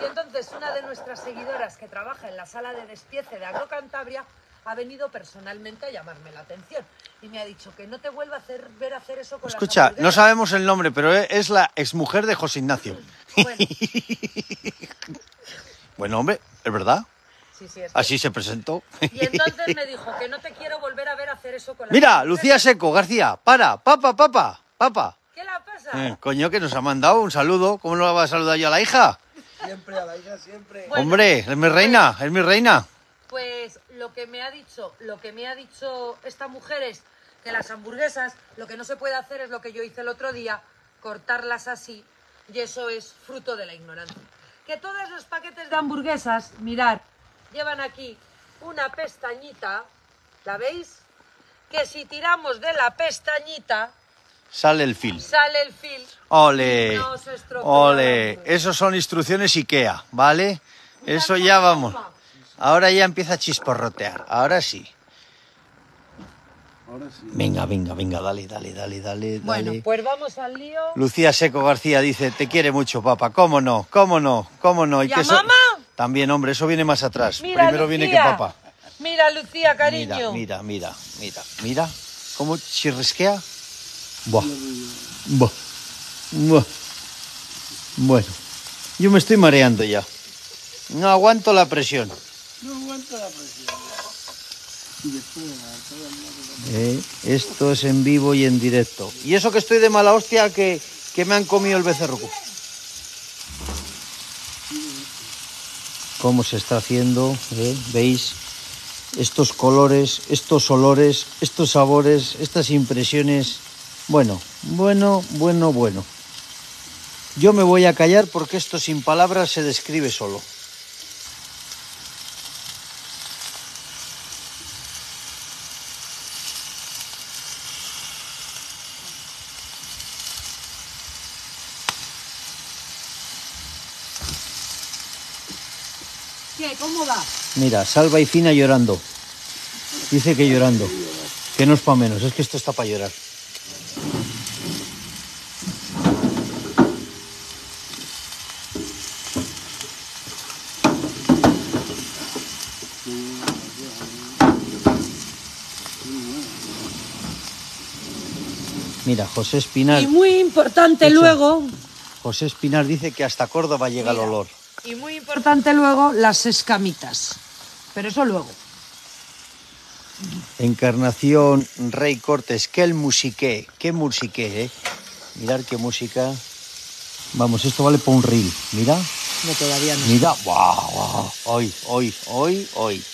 Y entonces una de nuestras seguidoras que trabaja en la sala de despiece de Agrocantabria ha venido personalmente a llamarme la atención y me ha dicho que no te vuelva a hacer ver hacer eso con Escucha, las no sabemos el nombre, pero e- es la exmujer de José Ignacio. Bueno, Bueno, hombre, es verdad. sí, sí, es Así se presentó. Y entonces me dijo que no te quiero volver a ver hacer eso con las Mira. Lucía Seco, García, para, papa, papa, papa. ¿Qué la pasa? Eh, coño, que nos ha mandado un saludo. ¿Cómo no la va a saludar yo a la hija? Siempre a la hija, siempre. Bueno, Hombre, es mi reina, es mi reina. Pues lo que me ha dicho, lo que me ha dicho esta mujer es que las hamburguesas, lo que no se puede hacer es lo que yo hice el otro día, cortarlas así, y eso es fruto de la ignorancia. Que todos los paquetes de hamburguesas, mirad, llevan aquí una pestañita, ¿la veis? Que si tiramos de la pestañita, Sale el fil. sale el fil. Ole, No se estropea ole. Esos son instrucciones IKEA, ¿vale? Eso ya vamos. Ahora ya empieza a chisporrotear. Ahora sí. Ahora sí. Venga, venga, venga, dale, dale, dale, dale, Bueno, dale. pues vamos al lío. Lucía Seco García dice, te quiere mucho, papá. ¿Cómo no? ¿Cómo no? ¿Cómo no? ¿Y a que eso- mamá? También, hombre, eso viene más atrás. Mira, Primero viene que papá. Mira, Lucía, cariño. Mira, mira, mira, mira, mira. ¿Cómo chirrisquea? Buah. Buah. Buah. Bueno, yo me estoy mareando ya. No aguanto la presión. No aguanta la presión. Y después, todo el mundo- Eh, esto es en vivo y en directo. Y eso que estoy de mala hostia que, que me han comido el becerruco. Cómo se está haciendo, ¿eh? ¿Veis? Estos colores, estos olores, estos sabores, estas impresiones. Bueno, bueno, bueno, bueno. Yo me voy a callar porque esto sin palabras se describe solo. ¿Qué? ¿Cómo va? Mira, Salva y Fina llorando. Dice que llorando. Que no es para menos, es que esto está para llorar. Mira, José Espinar, Y muy importante luego, José Espinar dice que hasta Córdoba llega el olor. y muy importante luego, las escamitas. Pero eso luego. Encarnación Rey Cortes, qué el musiqué, qué musiqué, eh. Mirar qué música. Vamos, esto vale por un reel. Mira, No, todavía no. mira. Guau, guau. Hoy, hoy, hoy, hoy.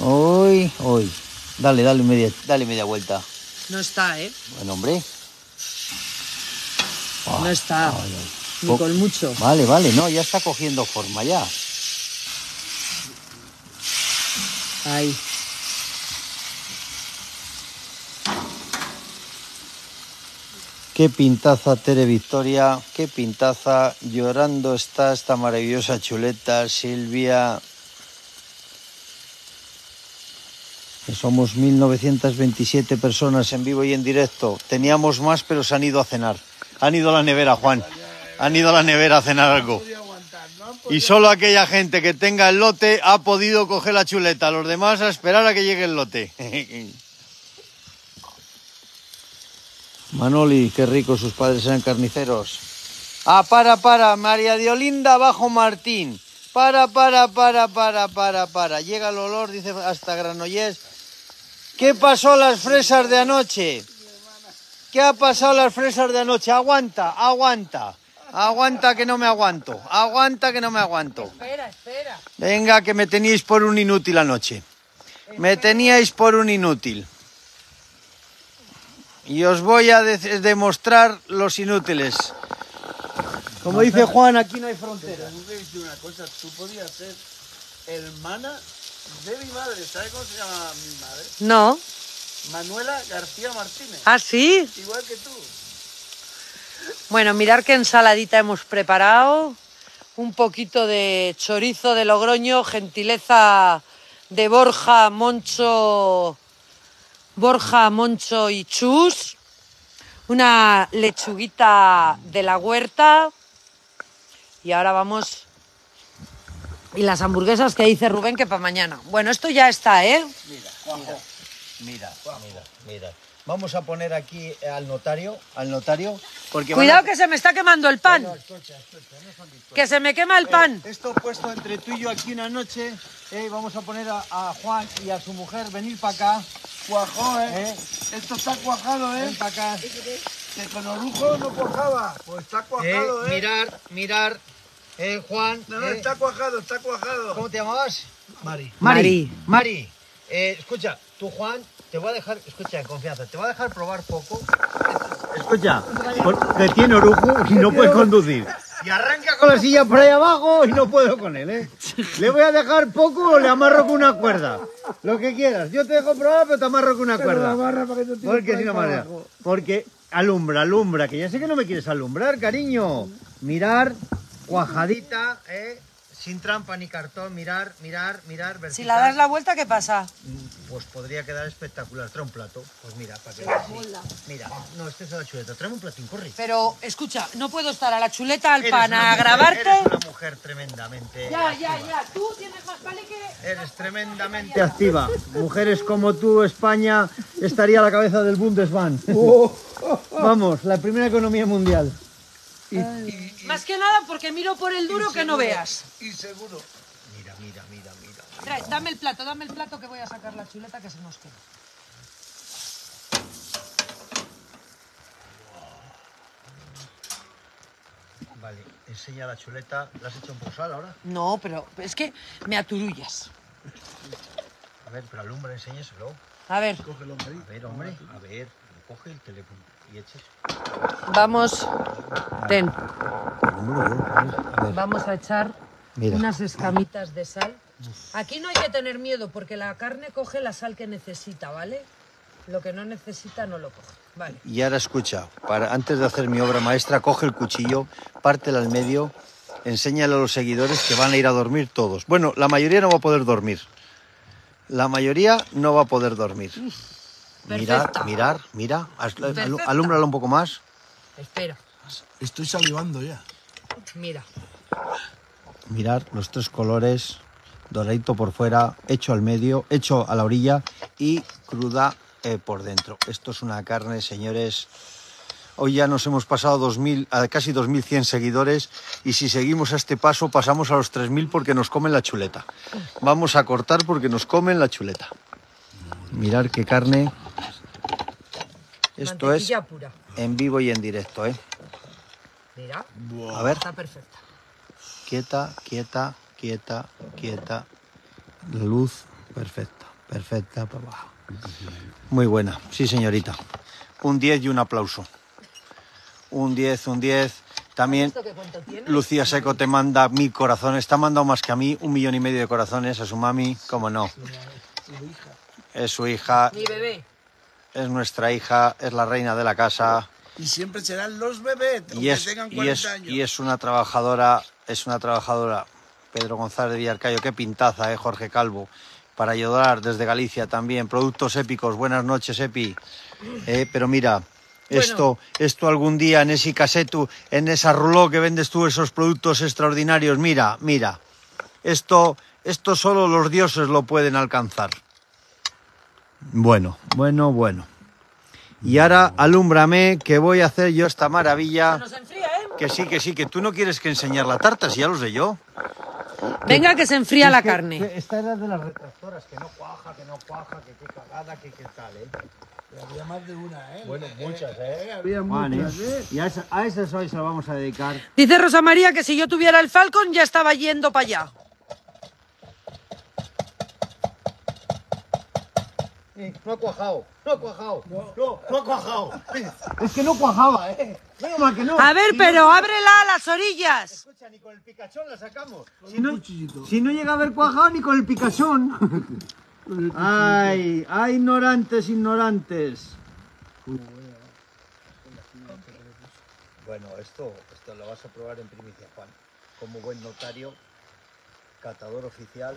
Hoy, hoy. Dale, dale media, dale media vuelta. No está, ¿eh? Bueno, hombre. No está. Ay, ay. Ni Co- con mucho. Vale, vale, no, ya está cogiendo forma ya. Ahí. Qué pintaza, Tere Victoria, qué pintaza. Llorando está esta maravillosa chuleta, Silvia. Que somos 1927 personas en vivo y en directo. Teníamos más, pero se han ido a cenar. Han ido a la nevera, Juan. Han ido a la nevera a cenar algo. Y solo aquella gente que tenga el lote ha podido coger la chuleta. Los demás a esperar a que llegue el lote. Manoli, qué rico, sus padres eran carniceros. Ah, para, para, María de Olinda bajo Martín. Para, para, para, para, para, para. Llega el olor, dice hasta Granollers. ¿Qué pasó las fresas de anoche? ¿Qué ha pasado las fresas de anoche? Aguanta, aguanta. Aguanta que no me aguanto. Aguanta que no me aguanto. Espera, espera. Venga, que me teníais por un inútil anoche. Me teníais por un inútil. Y os voy a de- demostrar los inútiles. Como dice Juan, aquí no hay frontera. Tengo que decir una cosa, tú podías ser hermana de mi madre. ¿Sabes cómo se llama mi madre? No. Manuela García Martínez. ¿Ah, sí? Igual que tú. Bueno, mirar qué ensaladita hemos preparado. Un poquito de chorizo de Logroño, gentileza de Borja, Moncho, Borja, Moncho y Chus. Una lechuguita de la huerta. Y ahora vamos. Y las hamburguesas que dice Rubén que para mañana. Bueno, esto ya está, ¿eh? Mira, mira, mira, mira. Vamos a poner aquí al notario, al notario, porque van a- Cuidado que se me está quemando el pan. Que se me quema el pan. Esto puesto entre tú y yo aquí una noche, eh, vamos a poner a, a Juan y a su mujer venir para acá. Cuajó, ¿eh? ¿eh? Esto está cuajado, ¿eh? Ven para acá. Que con orujo no cuajaba. Pues está cuajado, ¿eh? Mirar, mirar. Eh, Juan. No, no, eh, está cuajado, está cuajado. ¿Cómo te llamabas? Mari. Mari. Mari. eh, escucha, tú Juan, te voy a dejar, escucha, en confianza, te voy a dejar probar poco. Escucha, porque tiene orujo y no puede conducir. Y arranca con la silla por ahí abajo y no puedo con él, ¿eh? Le voy a dejar poco o le amarro con una cuerda. Lo que quieras. Yo te dejo probar, pero te amarro con una cuerda. Porque si no manera. Porque alumbra, alumbra, que ya sé que no me quieres alumbrar, cariño. Mirar, cuajadita, ¿eh? Sin trampa ni cartón, mirar, mirar, mirar. Si vertical. la das la vuelta, ¿qué pasa? Pues podría quedar espectacular. Trae un plato. Pues mira, para que veas. Mira, no, este es la chuleta. Trae un platín, corre. Pero, escucha, no puedo estar a la chuleta, al Eres pan, a mujer- grabarte. Eres una mujer tremendamente. Ya, ya, ya. Tú tienes más vale que... Eres tremendamente activa. Mujeres como tú, España, estaría a la cabeza del Bundesbank. Vamos, la primera economía mundial. Más que nada porque miro por el duro que no veas. Y seguro. Mira, mira, mira, mira. Trae, dame el plato, dame el plato que voy a sacar la chuleta que se nos queda. Vale, enseña la chuleta. ¿La has hecho en posal ahora? No, pero es que me aturullas. A ver, pero alumbra, enséñaselo. A ver, Cógelo, Mari. A ver, hombre, a ver. Coge el teléfono y vamos. Ten, vamos a echar Mira. unas escamitas de sal. Aquí no hay que tener miedo porque la carne coge la sal que necesita, ¿vale? Lo que no necesita no lo coge. Vale. Y ahora escucha, para, antes de hacer mi obra maestra, coge el cuchillo, pártela al medio, enséñale a los seguidores que van a ir a dormir todos. Bueno, la mayoría no va a poder dormir. La mayoría no va a poder dormir. Mirar, Perfecta. mirar, mira, alúmbralo un poco más. Espera, Estoy salivando ya. mira. Mirar los tres colores, doradito por fuera, hecho al medio, hecho a la orilla y cruda eh, por dentro. Esto es una carne, señores. Hoy ya nos hemos pasado 2000, a casi 2100 seguidores y si seguimos a este paso pasamos a los 3000 porque nos comen la chuleta. Vamos a cortar porque nos comen la chuleta. Mirar qué carne. Esto es pura. en vivo y en directo, ¿eh? Mira, A ver. está perfecta. Quieta, quieta, quieta, quieta. La luz perfecta, perfecta para abajo. Muy buena, sí señorita. Un 10 y un aplauso. Un 10, un 10. También. Lucía Seco te manda mil corazones. Te ha mandado más que a mí, un millón y medio de corazones a su mami. ¿Cómo no? Es su hija, Mi bebé. Es nuestra hija, es la reina de la casa. Y siempre serán los bebés, y es, tengan y 40 es, años. y es una trabajadora, es una trabajadora, Pedro González de Villarcayo, qué pintaza, eh, Jorge Calvo, para ayudar desde Galicia también, productos épicos, buenas noches, Epi. Eh, pero mira, esto, esto algún día en ese casetu, en esa ruló que vendes tú esos productos extraordinarios, mira, mira, esto, esto solo los dioses lo pueden alcanzar. Bueno, bueno, bueno. Y ahora alúmbrame que voy a hacer yo esta maravilla. Nos enfría, ¿eh? Que sí, que sí, que tú no quieres que enseñar la tarta, si ya lo sé yo. Venga, que se enfría la carne. esta era de las retractoras, que no cuaja, que no cuaja, que qué cagada, que qué tal, ¿eh? Había más de una, ¿eh? Bueno, muchas, ¿eh? Había muchas, ¿eh? Y a esa, a esas hoy se lo vamos a dedicar. Dice Rosa María que si yo tuviera el Falcon ya estaba yendo para allá. Eh, no ha cuajado, no ha cuajado, no, no, ha cuajado. Es que no cuajaba, ¿eh? Menos mal que no. A ver, Si no- pero ábrela a las orillas. Escucha, ni con el picachón la sacamos. Si un no, cuchillito. si no llega a haber cuajado ni con el picachón. Ay, ay, ignorantes, ignorantes. Bueno, esto, esto lo vas a probar en primicia, Juan. Como buen notario, catador oficial.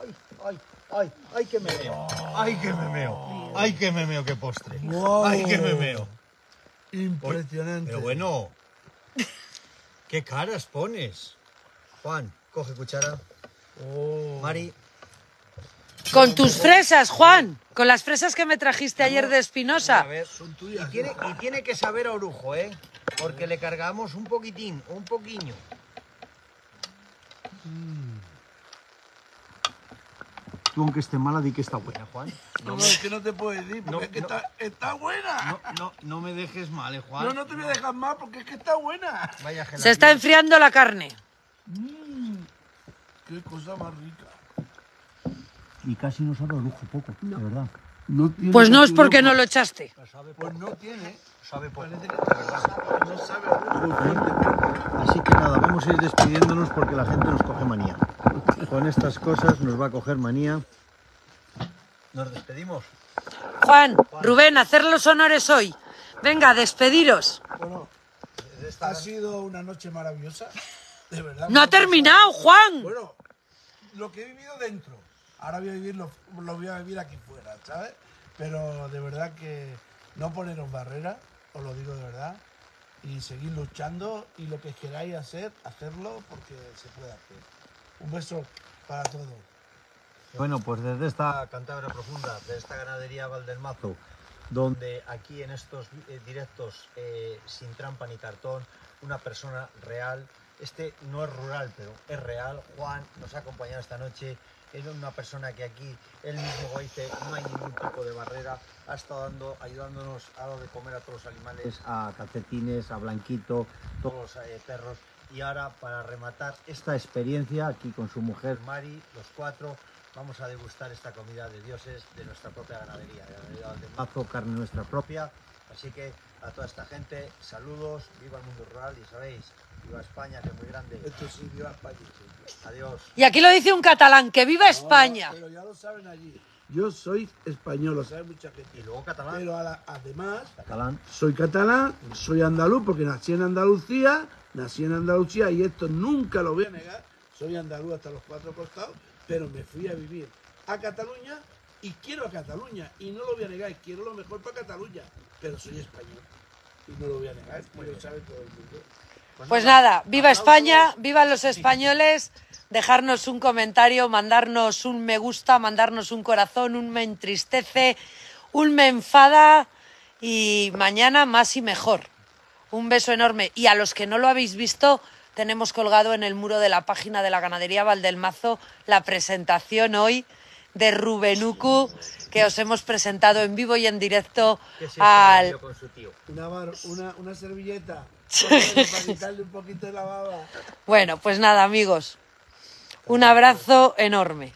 Ay, ay, ay, ay, que me meo. Ay, que me meo. Ay, que me meo, qué postre. Wow. Ay, que me meo. Impresionante. Pero bueno, ¿qué caras pones? Juan, coge cuchara. Oh. Mari, Con tus fresas, Juan. Con las fresas que me trajiste ayer de a Espinosa. ver. Son tuyas. Y tiene, y tiene que saber a orujo, ¿eh? Porque le cargamos un poquitín, un poquiño. Tú aunque esté mala, di que está buena, Juan. No, no, es que no te puedo decir, porque No, es que no. Está, está buena. No, no, no me dejes mal, ¿eh, Juan? No, no te voy a dejar más porque es que está buena. Vaya Se está enfriando la carne. Qué cosa más rica. Y casi no sabe a orujo poco, de verdad. No tiene Pues no es porque no lo echaste. Pues no tiene. Sabe poco. Parece que de verdad no sabe a. Así que nada, vamos a ir despidiéndonos porque la gente nos coge manía. Con estas cosas nos va a coger manía. Nos despedimos. Juan, Rubén, hacer los honores hoy. Venga, despediros. Bueno, ha sido una noche maravillosa. De verdad. No ha terminado, Juan. Bueno, lo que he vivido dentro. Ahora voy a vivir lo, lo voy a vivir aquí fuera, ¿sabes? Pero de verdad que no poneros barreras, os lo digo de verdad. Y seguir luchando y lo que queráis hacer, hacerlo porque se puede hacer. Un beso para todos. Bueno, pues desde esta Cantabria Profunda, de esta ganadería Valdelmazo, donde aquí en estos eh, directos, eh, sin trampa ni cartón, una persona real, este no es rural, pero es real, Juan nos ha acompañado esta noche, es una persona que aquí, él mismo dice, no hay ningún tipo de barrera, ha estado dando, ayudándonos a dar de comer a todos los animales, a calcetines, a Blanquito, todos los eh, perros, y ahora para rematar esta experiencia aquí con su mujer Mari, los cuatro, vamos a degustar esta comida de dioses de nuestra propia ganadería, de ganadería de mazo, carne nuestra propia. Así que a toda esta gente, saludos, viva el mundo rural y sabéis, viva España, que es muy grande. Esto sí, viva España. sí. Adiós. Y aquí lo dice un catalán, que viva España. No, pero ya lo saben allí. Yo soy español, lo sabe mucha Y gente. luego catalán. Pero a la- además, Catalán. soy catalán, soy andaluz porque nací en Andalucía, nací en Andalucía y esto nunca lo voy a negar. Soy andaluz hasta los cuatro costados, pero me fui a vivir a Cataluña y quiero a Cataluña y no lo voy a negar, quiero lo mejor para Cataluña, pero soy español y no lo voy a negar, lo sabe todo el mundo. Pues nada, viva España, vivan los españoles. Dejarnos un comentario, mandarnos un me gusta, mandarnos un corazón, un me entristece, un me enfada y mañana más y mejor. Un beso enorme. Y a los que no lo habéis visto, tenemos colgado en el muro de la página de la ganadería Valdelmazo la presentación hoy de Rubenuku que os hemos presentado en vivo y en directo Que se al, está con su tío. Una, bar- una, una servilleta para quitarle un poquito de la baba. Bueno, pues nada, amigos. Un abrazo enorme.